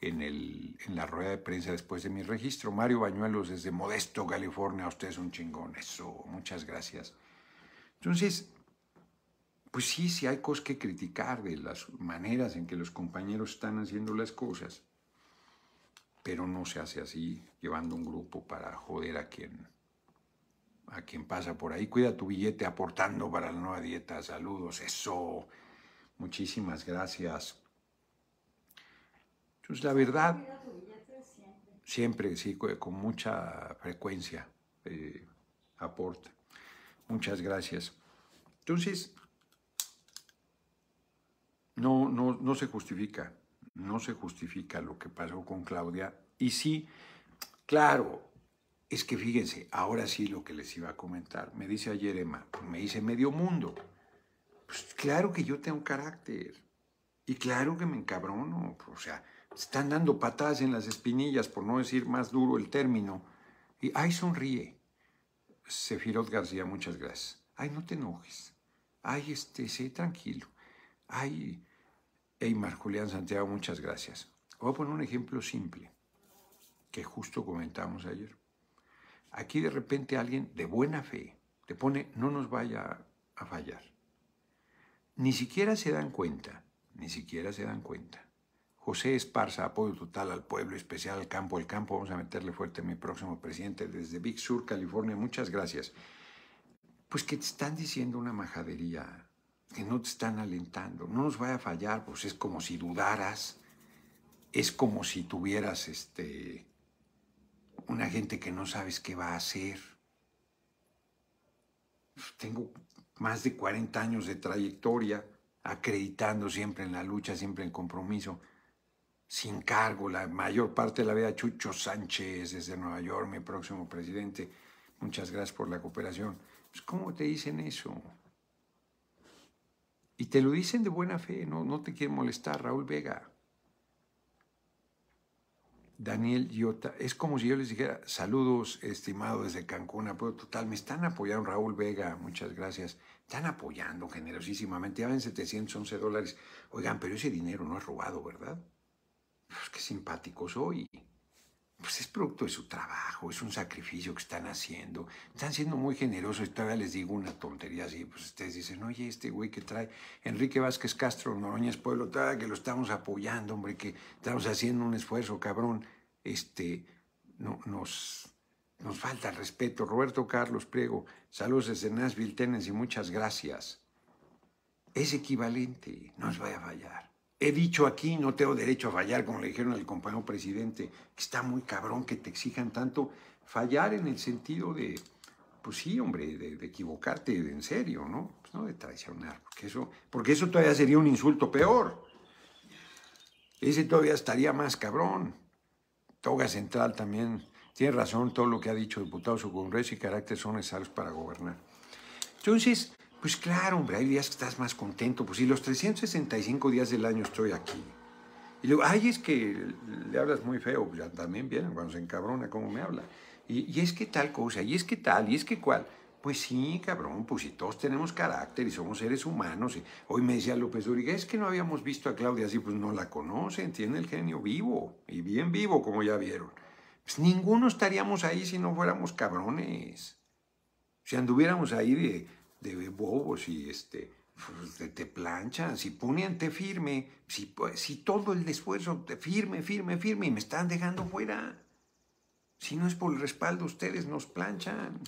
en, en la rueda de prensa después de mi registro. Mario Bañuelos desde Modesto, California. Usted es un chingón. Eso, muchas gracias. Entonces, pues sí, sí hay cosas que criticar de las maneras en que los compañeros están haciendo las cosas, pero no se hace así, llevando un grupo para joder a quien, a quien pasa por ahí. Cuida tu billete aportando para la nueva dieta. Saludos, eso. Muchísimas gracias. Entonces, la verdad, siempre, sí, con mucha frecuencia eh, aporta. Muchas gracias. Entonces, no, no, no se justifica, no se justifica lo que pasó con Claudia. Y sí, claro, es que fíjense, ahora sí lo que les iba a comentar. Me dice ayer Emma, me dice medio mundo. Pues claro que yo tengo carácter. Y claro que me encabrono, o sea, están dando patadas en las espinillas, por no decir más duro el término. Y, ay, sonríe. Sefirot García, muchas gracias. Ay, no te enojes. Ay, este, sé tranquilo. Ay, Eymar Julián Santiago, muchas gracias. Voy a poner un ejemplo simple que justo comentamos ayer. Aquí de repente alguien de buena fe te pone, no nos vaya a fallar. Ni siquiera se dan cuenta, ni siquiera se dan cuenta. José Esparza, apoyo total al pueblo, especial al campo. El campo, vamos a meterle fuerte a mi próximo presidente desde Big Sur, California. Muchas gracias. Pues que te están diciendo una majadería, que no te están alentando. No nos vaya a fallar, pues es como si dudaras, es como si tuvieras este, una gente que no sabes qué va a hacer. Tengo más de 40 años de trayectoria, acreditando siempre en la lucha, siempre en compromiso, sin cargo, la mayor parte de la vida Chucho Sánchez desde Nueva York, mi próximo presidente. Muchas gracias por la cooperación. Pues, ¿Cómo te dicen eso? Y te lo dicen de buena fe, no, no te quieren molestar, Raúl Vega. Daniel Yota, es como si yo les dijera, saludos, estimado desde Cancún, apoyo total, me están apoyando, Raúl Vega, muchas gracias, están apoyando generosísimamente, ya ven 711 dólares, oigan, pero ese dinero no es robado, ¿verdad? Pues qué simpático soy. Pues es producto de su trabajo, es un sacrificio que están haciendo. Están siendo muy generosos y todavía les digo una tontería así. Pues ustedes dicen, oye, este güey que trae Enrique Vázquez Castro, Noroñas Pueblo, que lo estamos apoyando, hombre, que estamos haciendo un esfuerzo, cabrón. Este, no, nos, nos falta respeto. Roberto Carlos Priego, saludos desde Nashville, Tennessee, muchas gracias. Es equivalente, no os vaya a fallar. He dicho aquí, no tengo derecho a fallar, como le dijeron al compañero presidente, que está muy cabrón que te exijan tanto. Fallar en el sentido de, pues sí, hombre, de, equivocarte en serio, ¿no? Pues no de traicionar, porque eso, porque eso todavía sería un insulto peor. Ese todavía estaría más cabrón. Toga Central también tiene razón todo lo que ha dicho diputado su Congreso y carácter son necesarios para gobernar. Entonces, pues claro, hombre, hay días que estás más contento. Pues si los 365 días del año estoy aquí. Y luego, ay, es que le hablas muy feo. También vienen cuando se encabrona cómo me habla. Y, es que tal cosa, y es que tal, y es que cual. Pues sí, cabrón, pues si todos tenemos carácter y somos seres humanos. Y hoy me decía López Dóriga, es que no habíamos visto a Claudia así, pues no la conocen, tiene el genio vivo, y bien vivo, como ya vieron. Pues ninguno estaríamos ahí si no fuéramos cabrones. Si anduviéramos ahí de, de bobos y este, pues, te, planchan, si te firme, si, pues, si todo el esfuerzo te firme, firme, firme y me están dejando fuera. Si no es por el respaldo, ustedes nos planchan.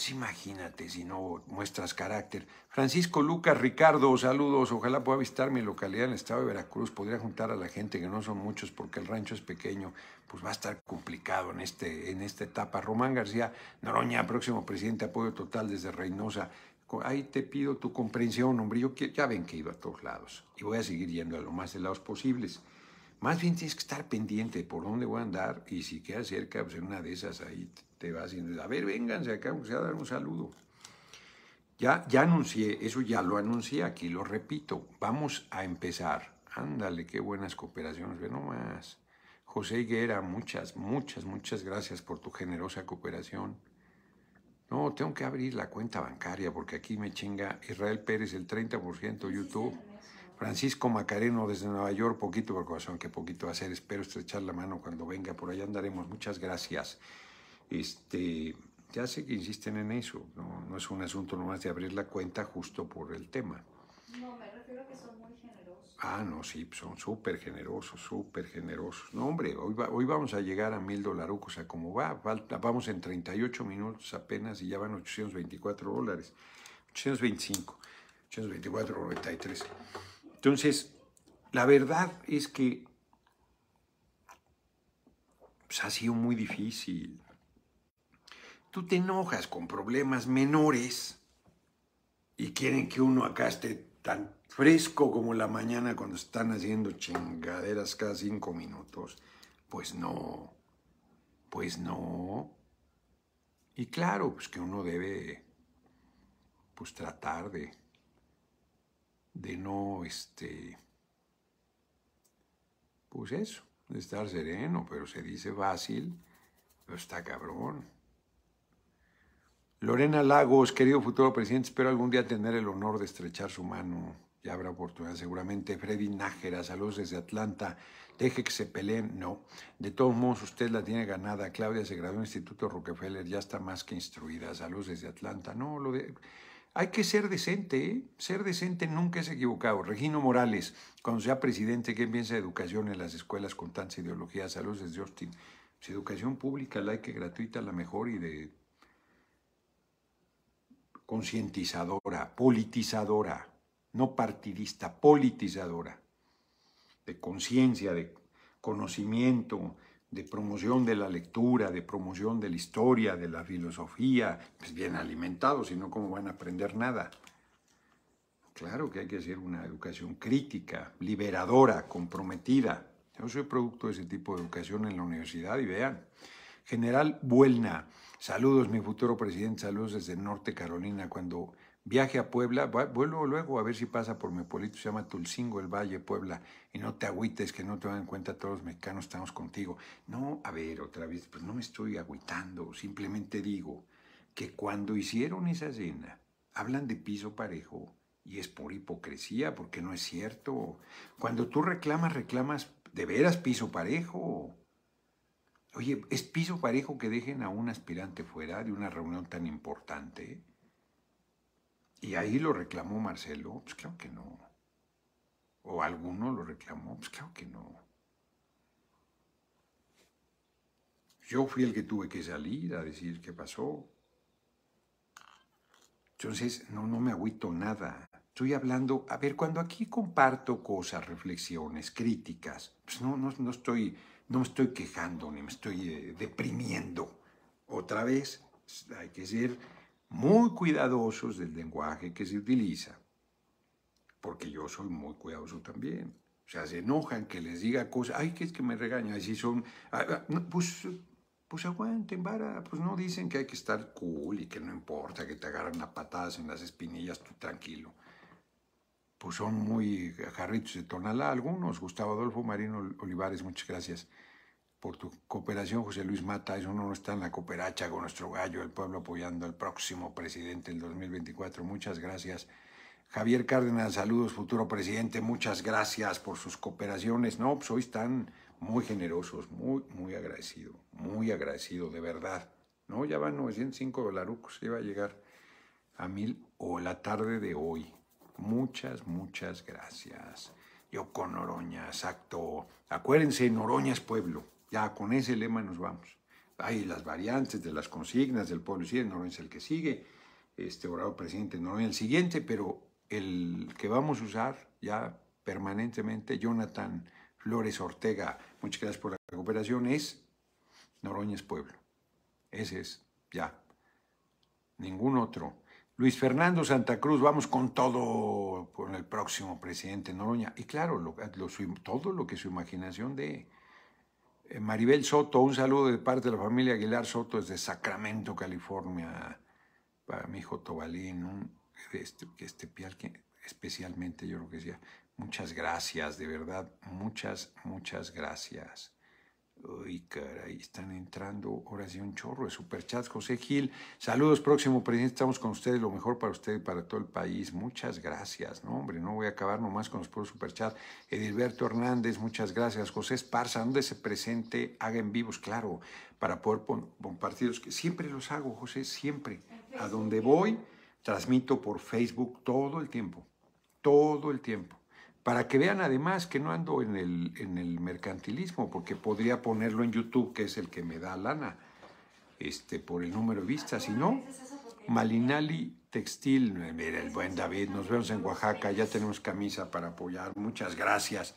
Pues imagínate si no muestras carácter. Francisco Lucas, Ricardo, saludos. Ojalá pueda visitar mi localidad en el estado de Veracruz. Podría juntar a la gente, que no son muchos porque el rancho es pequeño. Pues va a estar complicado en, este, en esta etapa. Román García Noroña, próximo presidente, apoyo total desde Reynosa. Ahí te pido tu comprensión, hombre. Yo ya ven que he ido a todos lados y voy a seguir yendo a lo más de lados posibles. Más bien tienes que estar pendiente de por dónde voy a andar y si queda cerca, pues en una de esas ahí te vas haciendo, a ver, vénganse acá, vamos a dar un saludo. Ya, ya anuncié, eso ya lo anuncié, aquí lo repito, vamos a empezar. Ándale, qué buenas cooperaciones, ve nomás. José Higuera, muchas, muchas, muchas gracias por tu generosa cooperación. No, tengo que abrir la cuenta bancaria porque aquí me chinga Israel Pérez el 30% YouTube. Francisco Macareno desde Nueva York, poquito por corazón, que poquito va a hacer. Espero estrechar la mano cuando venga, por allá andaremos. Muchas gracias. Este, ya sé que insisten en eso, no, no es un asunto nomás de abrir la cuenta justo por el tema. No, me refiero a que son muy generosos. Ah, no, sí, son súper generosos, súper generosos. No, hombre, hoy, hoy vamos a llegar a mil dolarucos, o sea, como va, vamos en 38 minutos apenas y ya van 824 dólares, 825, 824,93. Entonces, la verdad es que pues, ha sido muy difícil. Tú te enojas con problemas menores y quieren que uno acá esté tan fresco como la mañana cuando están haciendo chingaderas cada cinco minutos. Pues no, pues no. Y claro, pues que uno debe pues tratar de, de no, este, pues eso, de estar sereno, pero se dice fácil, pero está cabrón. Lorena Lagos, querido futuro presidente, espero algún día tener el honor de estrechar su mano. Ya habrá oportunidad seguramente. Freddy Nájera, saludos desde Atlanta. Deje que se peleen. No. De todos modos, usted la tiene ganada. Claudia se graduó en el Instituto Rockefeller, ya está más que instruida. Saludos desde Atlanta. No, lo de... Hay que ser decente, ¿eh? Ser decente nunca es equivocado. Regino Morales, cuando sea presidente, ¿qué piensa de educación en las escuelas con tantas ideologías? Saludos desde Austin. Pues educación pública, laica, gratuita, la mejor y de concientizadora, politizadora, no partidista, politizadora, de conciencia, de conocimiento, de promoción de la lectura, de promoción de la historia, de la filosofía, pues bien alimentados, si no, ¿cómo van a aprender nada? Claro que hay que hacer una educación crítica, liberadora, comprometida. Yo soy producto de ese tipo de educación en la universidad y vean, General Buelna, Saludos, mi futuro presidente, saludos desde Norte Carolina. Cuando viaje a Puebla, vuelvo luego a ver si pasa por mi pueblito, se llama Tulcingo, el Valle, Puebla, y no te agüites, que no te dan cuenta todos los mexicanos, estamos contigo. No, a ver, otra vez, pues no me estoy agüitando, simplemente digo que cuando hicieron esa cena, hablan de piso parejo, y es por hipocresía, porque no es cierto. Cuando tú reclamas, reclamas de veras piso parejo. Oye, ¿es piso parejo que dejen a un aspirante fuera de una reunión tan importante? Y ahí lo reclamó Marcelo. Pues claro que no. ¿O alguno lo reclamó? Pues claro que no. Yo fui el que tuve que salir a decir qué pasó. Entonces, no, no me agüito nada. Estoy hablando, a ver, cuando aquí comparto cosas, reflexiones, críticas, pues no, no, no estoy no me estoy quejando ni me estoy eh, deprimiendo. Otra vez, hay que ser muy cuidadosos del lenguaje que se utiliza, porque yo soy muy cuidadoso también. O sea, se enojan que les diga cosas, ay, que es que me regañan, así son, ah, ah, pues, pues aguanten, vara, pues no dicen que hay que estar cool y que no importa que te agarran a patadas en las espinillas, tú tranquilo pues son muy jarritos de Tonalá algunos. Gustavo Adolfo Marino Olivares, muchas gracias por tu cooperación, José Luis Mata. Eso no está en la cooperacha con nuestro gallo, el pueblo apoyando al próximo presidente del 2024. Muchas gracias. Javier Cárdenas, saludos, futuro presidente. Muchas gracias por sus cooperaciones. No, pues hoy están muy generosos, muy, muy agradecido, muy agradecido, de verdad. No, ya van 905 dolarucos, iba a llegar a mil o la tarde de hoy. Muchas, muchas gracias. Yo con Noroña, exacto. Acuérdense, Noroña es pueblo. Ya con ese lema nos vamos. Hay las variantes de las consignas del pueblo. Sí, Noroña es el que sigue. Este orador presidente Noroña el siguiente, pero el que vamos a usar ya permanentemente, Jonathan Flores Ortega, muchas gracias por la recuperación, es Noroña es pueblo. Ese es, ya. Ningún otro. Luis Fernando Santa Cruz, vamos con todo con el próximo presidente Noroña. Y claro, todo lo que su imaginación de eh, Maribel Soto, un saludo de parte de la familia Aguilar Soto desde Sacramento, California, para mi hijo Tobalín, este, este pial que especialmente yo lo que decía, muchas gracias, de verdad, muchas, muchas gracias. Uy, caray, están entrando horas y un chorro de superchats. José Gil, saludos, próximo presidente, estamos con ustedes, lo mejor para usted y para todo el país. Muchas gracias. No, hombre, no voy a acabar nomás con los puros superchats. Edilberto Hernández, muchas gracias. José Esparza, donde se presente, haga en vivos, claro, para poder compartirlos, que siempre los hago, José, siempre. A donde voy, transmito por Facebook todo el tiempo, todo el tiempo para que vean además que no ando en el, en el mercantilismo, porque podría ponerlo en YouTube, que es el que me da lana, este, por el número de vistas, si no, Malinali Textil, mira el buen David, nos vemos en Oaxaca, ya tenemos camisa para apoyar, muchas gracias.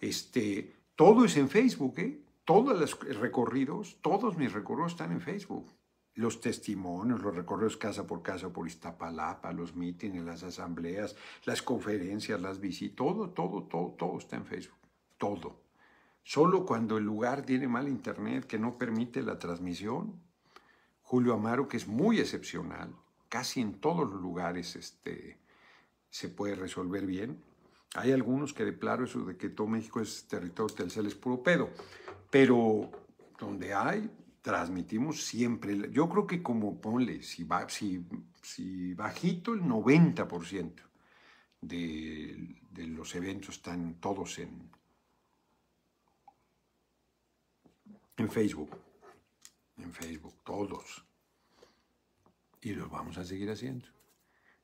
Este, todo es en Facebook, ¿eh? Todos los recorridos, todos mis recorridos están en Facebook los testimonios, los recorridos casa por casa por Iztapalapa, los mítines, las asambleas, las conferencias, las visitas, todo, todo, todo, todo está en Facebook. Todo. Solo cuando el lugar tiene mal internet que no permite la transmisión, Julio Amaro, que es muy excepcional, casi en todos los lugares este, se puede resolver bien. Hay algunos que de plano eso de que todo México es territorio Telcel es puro pedo, pero donde hay, transmitimos siempre. Yo creo que como ponle, si, bajito el 90% de, de los eventos están todos en, en Facebook. En Facebook, todos. Y los vamos a seguir haciendo.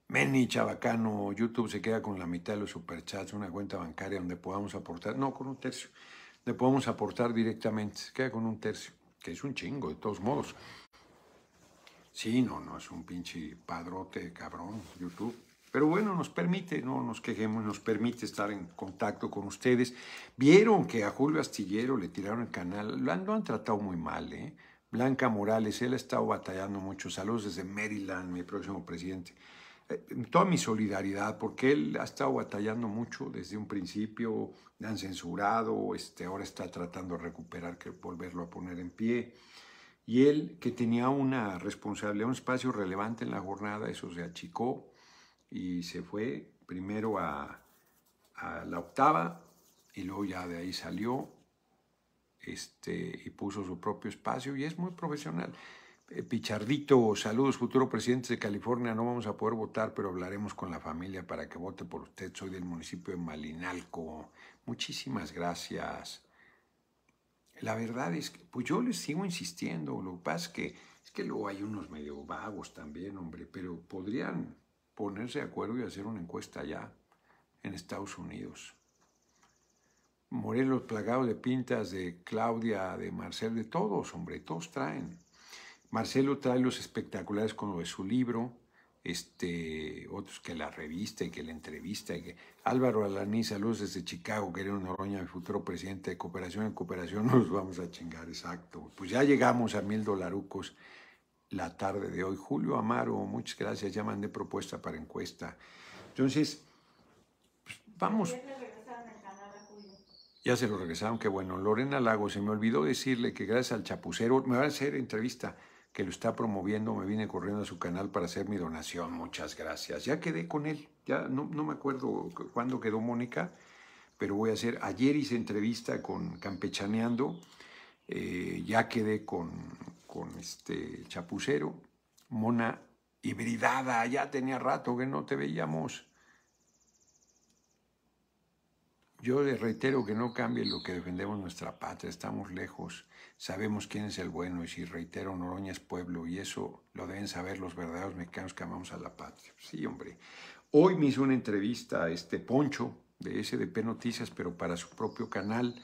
Meni Chabacano, YouTube se queda con la mitad de los superchats, una cuenta bancaria donde podamos aportar, no, con un tercio, donde podamos aportar directamente, se queda con un tercio, que es un chingo, de todos modos. Sí, no, no, es un pinche padrote cabrón, YouTube. Pero bueno, nos permite, no nos quejemos, nos permite estar en contacto con ustedes. Vieron que a Julio Astillero le tiraron el canal, lo han, tratado muy mal, ¿eh? Blanca Morales, él ha estado batallando mucho. Saludos desde Maryland, mi próximo presidente. Eh, toda mi solidaridad, porque él ha estado batallando mucho desde un principio, le han censurado, este, ahora está tratando de recuperar, que volverlo a poner en pie. Y él, que tenía una responsabilidad, un espacio relevante en la jornada, eso se achicó y se fue primero a, a la octava y luego ya de ahí salió este, y puso su propio espacio y es muy profesional. Eh, Pichardito, saludos, futuro presidente de California. No vamos a poder votar, pero hablaremos con la familia para que vote por usted. Soy del municipio de Malinalco. Muchísimas gracias. La verdad es que, pues yo les sigo insistiendo. Lo que pasa es que, es que luego hay unos medio vagos también, hombre, pero podrían ponerse de acuerdo y hacer una encuesta allá en Estados Unidos. Morelos plagados de pintas de Claudia, de Marcel, de todos, hombre, todos traen. Marcelo trae los espectaculares con lo de su libro, este, otros que la revista y que la entrevista. Y que... Álvaro Alaní, saludos desde Chicago, querido Noroña, mi futuro presidente de Cooperación en Cooperación, nos vamos a chingar, exacto. Pues ya llegamos a mil dolarucos la tarde de hoy. Julio Amaro, muchas gracias, ya mandé propuesta para encuesta. Entonces, pues, vamos. Ya se lo regresaron, qué bueno. Lorena Lago, se me olvidó decirle que gracias al chapucero, me va a hacer entrevista que lo está promoviendo, me vine corriendo a su canal para hacer mi donación. Muchas gracias. Ya quedé con él, ya no, me acuerdo cuándo quedó Mónica, pero voy a hacer, ayer hice entrevista con Campechaneando, eh, ya quedé con, con este chapucero, Mona hibridada, ya tenía rato que no te veíamos. Yo le reitero que no cambie lo que defendemos nuestra patria, estamos lejos sabemos quién es el bueno y si reitero, Noroña es pueblo y eso lo deben saber los verdaderos mexicanos que amamos a la patria. Sí, hombre. Hoy me hizo una entrevista a este Poncho de SDP Noticias, pero para su propio canal.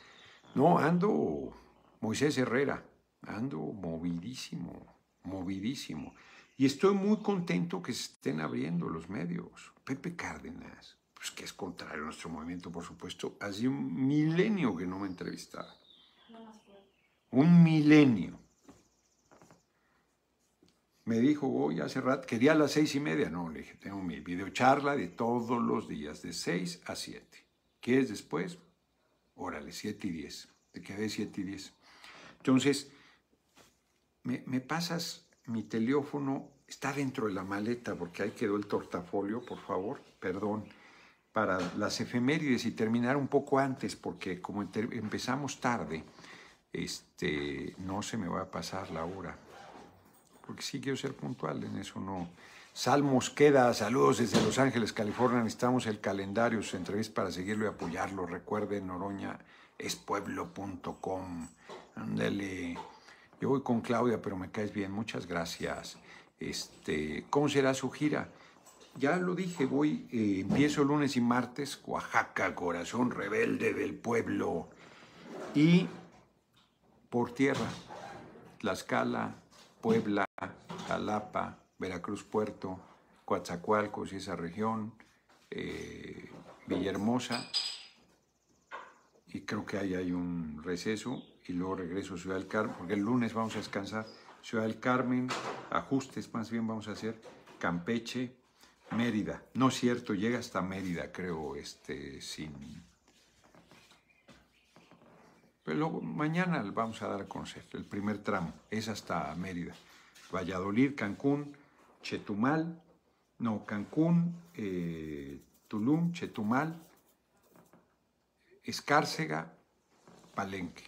No, ando Moisés Herrera, ando movidísimo, movidísimo. Y estoy muy contento que se estén abriendo los medios. Pepe Cárdenas, pues que es contrario a nuestro movimiento, por supuesto, hace un milenio que no me entrevistaba un milenio. Me dijo hoy hace rato, quería a las seis y media. No, le dije, tengo mi videocharla de todos los días, de seis a siete. ¿Quieres después? Órale, siete y diez. Te quedé siete y diez. Entonces, me, me pasas mi teléfono, está dentro de la maleta, porque ahí quedó el tortafolio, por favor, perdón, para las efemérides y terminar un poco antes, porque como empezamos tarde, este, no se me va a pasar la hora, porque sí quiero ser puntual, en eso no. Salmos queda, saludos desde Los Ángeles, California, necesitamos el calendario, sus entrevistas para seguirlo y apoyarlo. Recuerden, Noroña es pueblo.com. Ándale. Yo voy con Claudia, pero me caes bien, muchas gracias. Este, ¿Cómo será su gira? Ya lo dije, voy, eh, empiezo lunes y martes, Oaxaca, corazón rebelde del pueblo. Y por tierra. Tlaxcala, Puebla, Jalapa, Veracruz Puerto, Coatzacoalcos y esa región, eh, Villahermosa, y creo que ahí hay un receso, y luego regreso a Ciudad del Carmen, porque el lunes vamos a descansar. Ciudad del Carmen, ajustes más bien vamos a hacer, Campeche, Mérida. No es cierto, llega hasta Mérida, creo, este, sin pero luego, mañana vamos a dar a conocer el primer tramo, es hasta Mérida. Valladolid, Cancún, Chetumal, no, Cancún, eh, Tulum, Chetumal, Escárcega, Palenque.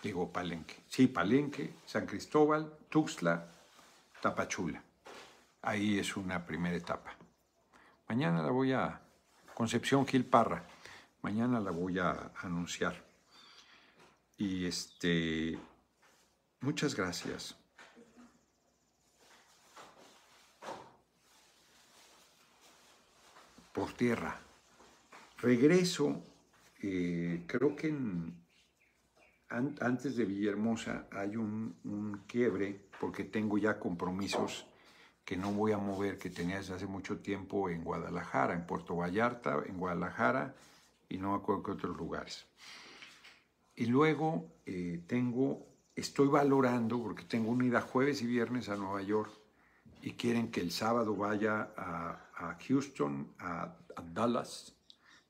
Digo Palenque. Sí, Palenque, San Cristóbal, Tuxtla, Tapachula. Ahí es una primera etapa. Mañana la voy a... Concepción Gil Parra. Mañana la voy a anunciar. Y este... Muchas gracias. Por tierra. Regreso, eh, creo que antes de Villahermosa hay un, un quiebre porque tengo ya compromisos que no voy a mover, que tenía desde hace mucho tiempo en Guadalajara, en Puerto Vallarta, en Guadalajara y no me acuerdo qué otros lugares. Y luego eh, tengo, estoy valorando, porque tengo una ida jueves y viernes a Nueva York y quieren que el sábado vaya a, Houston, a, a Dallas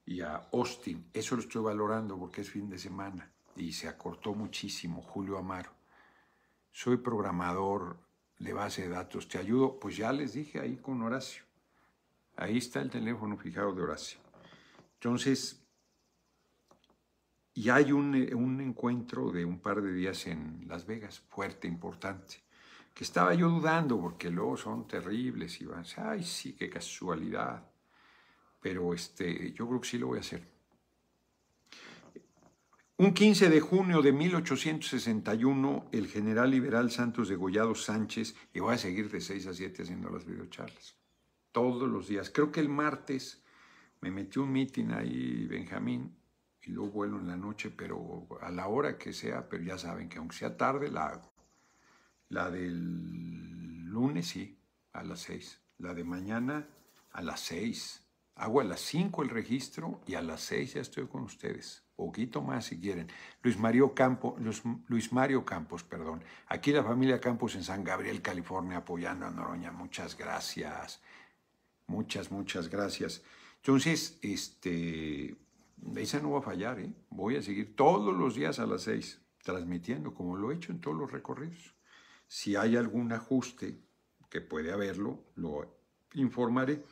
y a Austin. Eso lo estoy valorando porque es fin de semana y se acortó muchísimo, Julio Amaro. Soy programador de base de datos. ¿Te ayudo? Pues ya les dije ahí con Horacio. Ahí está el teléfono fijado de Horacio. Entonces, y hay un, un, encuentro de un par de días en Las Vegas, fuerte, importante, que estaba yo dudando porque luego son terribles y van, ay, sí, qué casualidad. Pero este, yo creo que sí lo voy a hacer. Un 15 de junio de 1861, el general liberal Santos de Gollado Sánchez, y voy a seguir de 6 a 7 haciendo las videocharlas, todos los días. Creo que el martes me metió un meeting ahí, Benjamín, y luego vuelo en la noche, pero a la hora que sea, pero ya saben que aunque sea tarde, la hago. La del lunes, sí, a las 6. La de mañana, a las 6. Hago a las 5 el registro y a las 6 ya estoy con ustedes poquito más si quieren. Luis Mario, Luis, Mario Campos, perdón. Aquí la familia Campos en San Gabriel, California, apoyando a Noroña. Muchas gracias. Muchas, muchas gracias. Entonces, este, esa no va a fallar, ¿eh? Voy a seguir todos los días a las seis, transmitiendo, como lo he hecho en todos los recorridos. Si hay algún ajuste, que puede haberlo, lo informaré.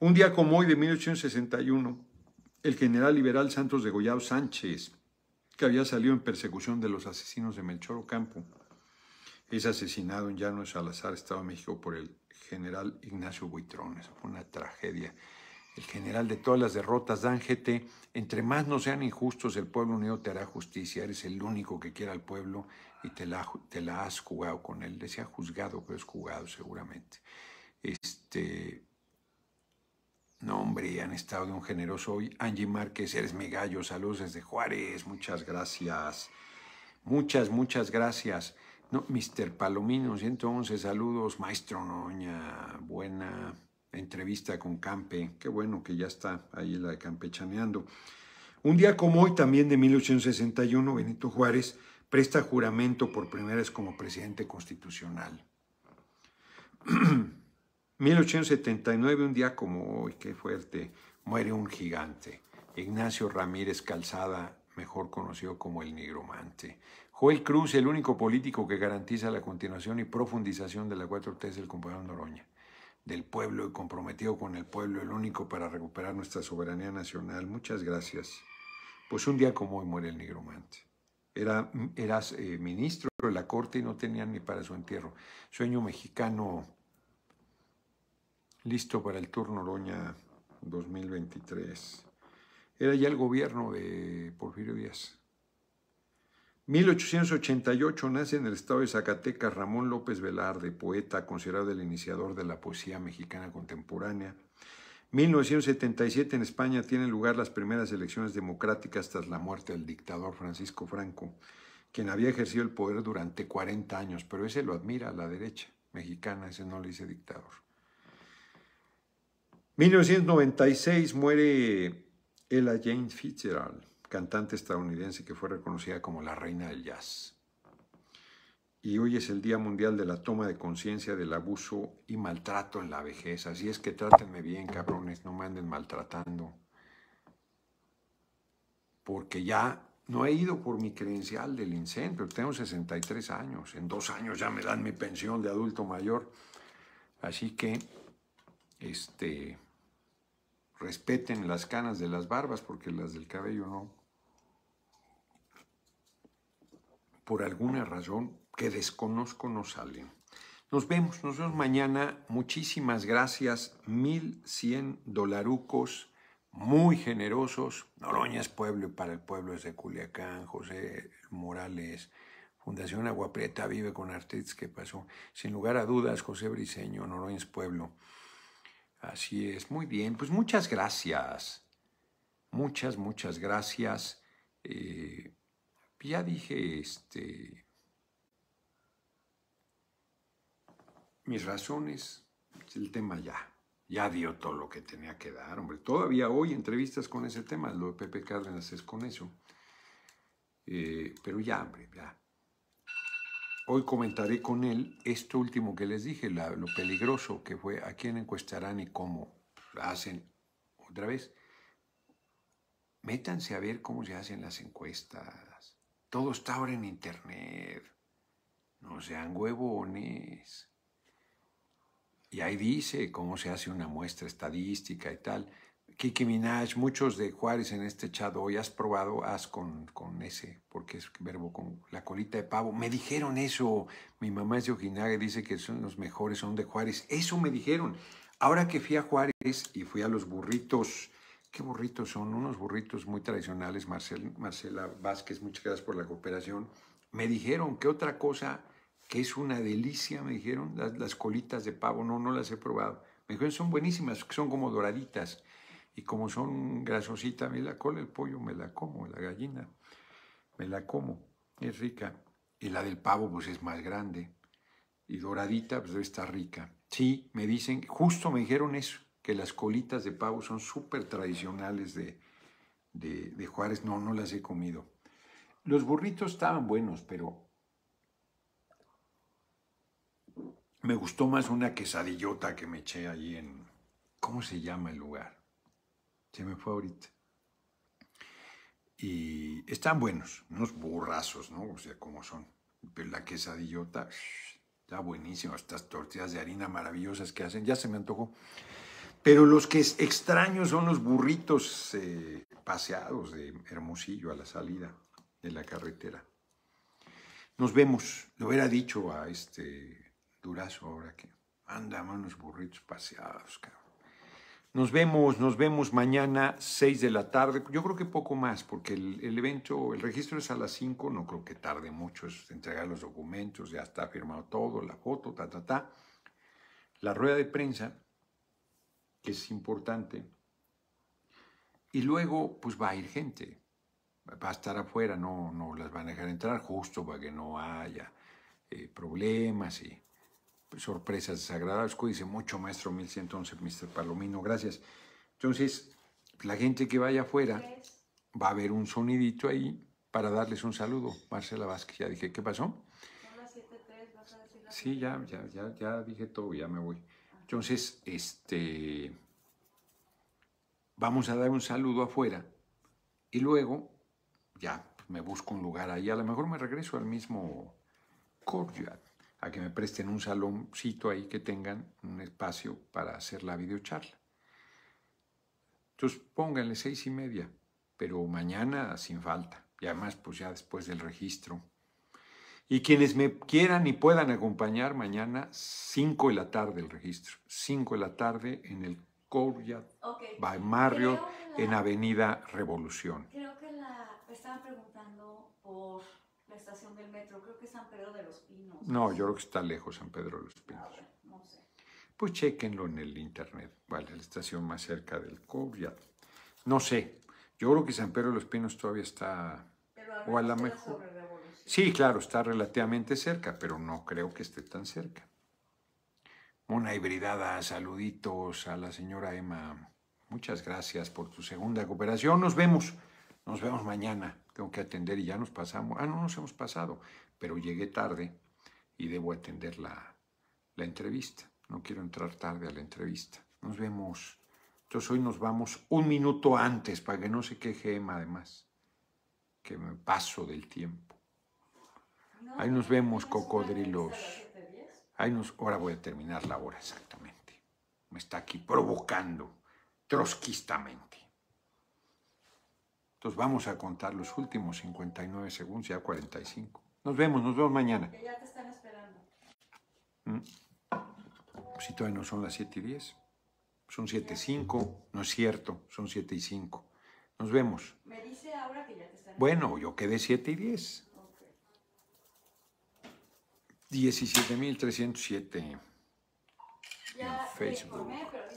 Un día como hoy de 1861, el general liberal Santos de Goyao Sánchez, que había salido en persecución de los asesinos de Melchor Ocampo, es asesinado en Llano de Salazar, Estado de México, por el general Ignacio Buitrón. Eso fue una tragedia. El general de todas las derrotas, Dan GT, entre más no sean injustos, el pueblo unido te hará justicia. Eres el único que quiera al pueblo y te la, te la has jugado con él. Decía juzgado, pero es jugado seguramente. Este, no, hombre, han estado de un generoso hoy. Angie Márquez, eres mi gallo. Saludos desde Juárez. Muchas gracias. Muchas, muchas gracias. No, Mr. Palomino, 111 saludos. Maestro Noña, buena entrevista con Campe. Qué bueno que ya está ahí la de Campechaneando. Un día como hoy, también de 1861, Benito Juárez presta juramento por primera vez como presidente constitucional. 1879, un día como hoy, qué fuerte, muere un gigante, Ignacio Ramírez Calzada, mejor conocido como el nigromante. Joel Cruz, el único político que garantiza la continuación y profundización de la 4T es el compañero Noroña, del pueblo y comprometido con el pueblo, el único para recuperar nuestra soberanía nacional. Muchas gracias. Pues un día como hoy muere el nigromante. Era, eras eh, ministro de la corte y no tenían ni para su entierro. Sueño mexicano listo para el turno Oroña 2023. Era ya el gobierno de Porfirio Díaz. 1888 nace en el estado de Zacatecas Ramón López Velarde, poeta considerado el iniciador de la poesía mexicana contemporánea. 1977 en España tienen lugar las primeras elecciones democráticas tras la muerte del dictador Francisco Franco, quien había ejercido el poder durante 40 años, pero ese lo admira la derecha mexicana, ese no le dice dictador. 1996 muere Ella Jane Fitzgerald, cantante estadounidense que fue reconocida como la reina del jazz. Y hoy es el Día Mundial de la Toma de Conciencia del Abuso y Maltrato en la Vejez. Así es que trátenme bien, cabrones, no me anden maltratando. Porque ya no he ido por mi credencial del incendio. Tengo 63 años. En dos años ya me dan mi pensión de adulto mayor. Así que, este, respeten las canas de las barbas porque las del cabello no. Por alguna razón que desconozco no salen. Nos vemos, nos vemos mañana. Muchísimas gracias. Mil cien dolarucos muy generosos. Noroña es pueblo y para el pueblo es de Culiacán. José Morales, Fundación Agua Prieta vive con artritis. ¿Qué pasó? Sin lugar a dudas, José Briceño, Noroña es pueblo. Así es, muy bien. Pues muchas gracias. Muchas, muchas gracias. Eh, ya dije, este, mis razones, el tema ya, ya dio todo lo que tenía que dar, hombre. Todavía hoy entrevistas con ese tema, lo de Pepe Cárdenas es con eso. Eh, pero ya, hombre, ya. Hoy comentaré con él esto último que les dije, lo peligroso que fue a quién encuestarán y cómo hacen. Otra vez, métanse a ver cómo se hacen las encuestas. Todo está ahora en internet. No sean huevones. Y ahí dice cómo se hace una muestra estadística y tal. Kiki Minaj, muchos de Juárez en este chat hoy has probado, haz con, con ese, porque es verbo con la colita de pavo. Me dijeron eso. Mi mamá es de Ojinaga y dice que son los mejores, son de Juárez. Eso me dijeron. Ahora que fui a Juárez y fui a los burritos, ¿qué burritos son? Unos burritos muy tradicionales. Marcel, Marcela Vázquez, muchas gracias por la cooperación. Me dijeron que otra cosa que es una delicia, me dijeron, las, las colitas de pavo, no, no las he probado. Me dijeron, son buenísimas, son como doraditas. Y como son grasositas, a mí la cola, el pollo me la como, la gallina me la como, es rica. Y la del pavo pues es más grande. Y doradita pues debe estar rica. Sí, me dicen, justo me dijeron eso, que las colitas de pavo son súper tradicionales de, de, de Juárez. No, no las he comido. Los burritos estaban buenos, pero me gustó más una quesadillota que me eché allí en... ¿Cómo se llama el lugar? Se me fue ahorita. Y están buenos, unos burrazos, ¿no? O sea, como son. Pero la quesadillota está buenísima. Estas tortillas de harina maravillosas que hacen, ya se me antojó. Pero los que es extraños son los burritos eh, paseados de Hermosillo a la salida de la carretera. Nos vemos. Le hubiera dicho a este Durazo ahora que anda unos burritos paseados, cabrón. Nos vemos, nos vemos mañana, 6 de la tarde. Yo creo que poco más, porque el, evento, el registro es a las 5, no creo que tarde mucho, es entregar los documentos, ya está firmado todo, la foto, ta, ta, ta. La rueda de prensa, que es importante. Y luego, pues va a ir gente. Va a estar afuera, no, no las van a dejar entrar justo para que no haya eh, problemas y sorpresas desagradables. Cuídense mucho, maestro 1111, Mr. Palomino, gracias. Entonces, la gente que vaya afuera va a ver un sonidito ahí para darles un saludo. Marcela Vázquez, ya dije, ¿qué pasó? Sí, ya, ya, ya, ya dije todo, ya me voy. Entonces, este, vamos a dar un saludo afuera y luego ya me busco un lugar ahí. A lo mejor me regreso al mismo Courtyard a que me presten un saloncito ahí que tengan un espacio para hacer la videocharla. Entonces pónganle seis y media, pero mañana sin falta. Y además, pues ya después del registro. Y quienes me quieran y puedan acompañar mañana, cinco de la tarde el registro. Cinco de la tarde en el Courtyard by Marriott en Avenida Revolución. Creo que la, estaban preguntando por la estación del metro, creo que es San Pedro de los Pinos. No, yo creo que está lejos San Pedro de los Pinos. Ah, no sé. Pues chequenlo en el internet, vale, la estación más cerca del Courtyard. No sé, yo creo que San Pedro de los Pinos todavía está, Pero o a lo mejor. Sí, claro, está relativamente cerca, pero no creo que esté tan cerca. Una hibridada, saluditos a la señora Emma. Muchas gracias por tu segunda cooperación. Nos vemos, nos vemos mañana. Tengo que atender y ya nos pasamos. Ah, no nos hemos pasado, pero llegué tarde y debo atender la, la entrevista. No quiero entrar tarde a la entrevista. Nos vemos. Entonces hoy nos vamos un minuto antes para que no se queje Emma además, que me paso del tiempo. No, Ahí nos vemos, ¿tienes una cocodrilos. entrevista a las 7:10? Ahí nos, ahora voy a terminar la hora exactamente. Me está aquí provocando trotskistamente. Entonces vamos a contar los últimos 59 segundos, ya 45. Nos vemos, nos vemos mañana. Que ya te están esperando. Si todavía no son las 7 y 10. Son 7 y 5. No es cierto, son 7 y 5. Nos vemos. Me dice ahora que ya te están Bueno, yo quedé 7 y 10. esperando. Ok. 17.307. Ya En Facebook. informé, pero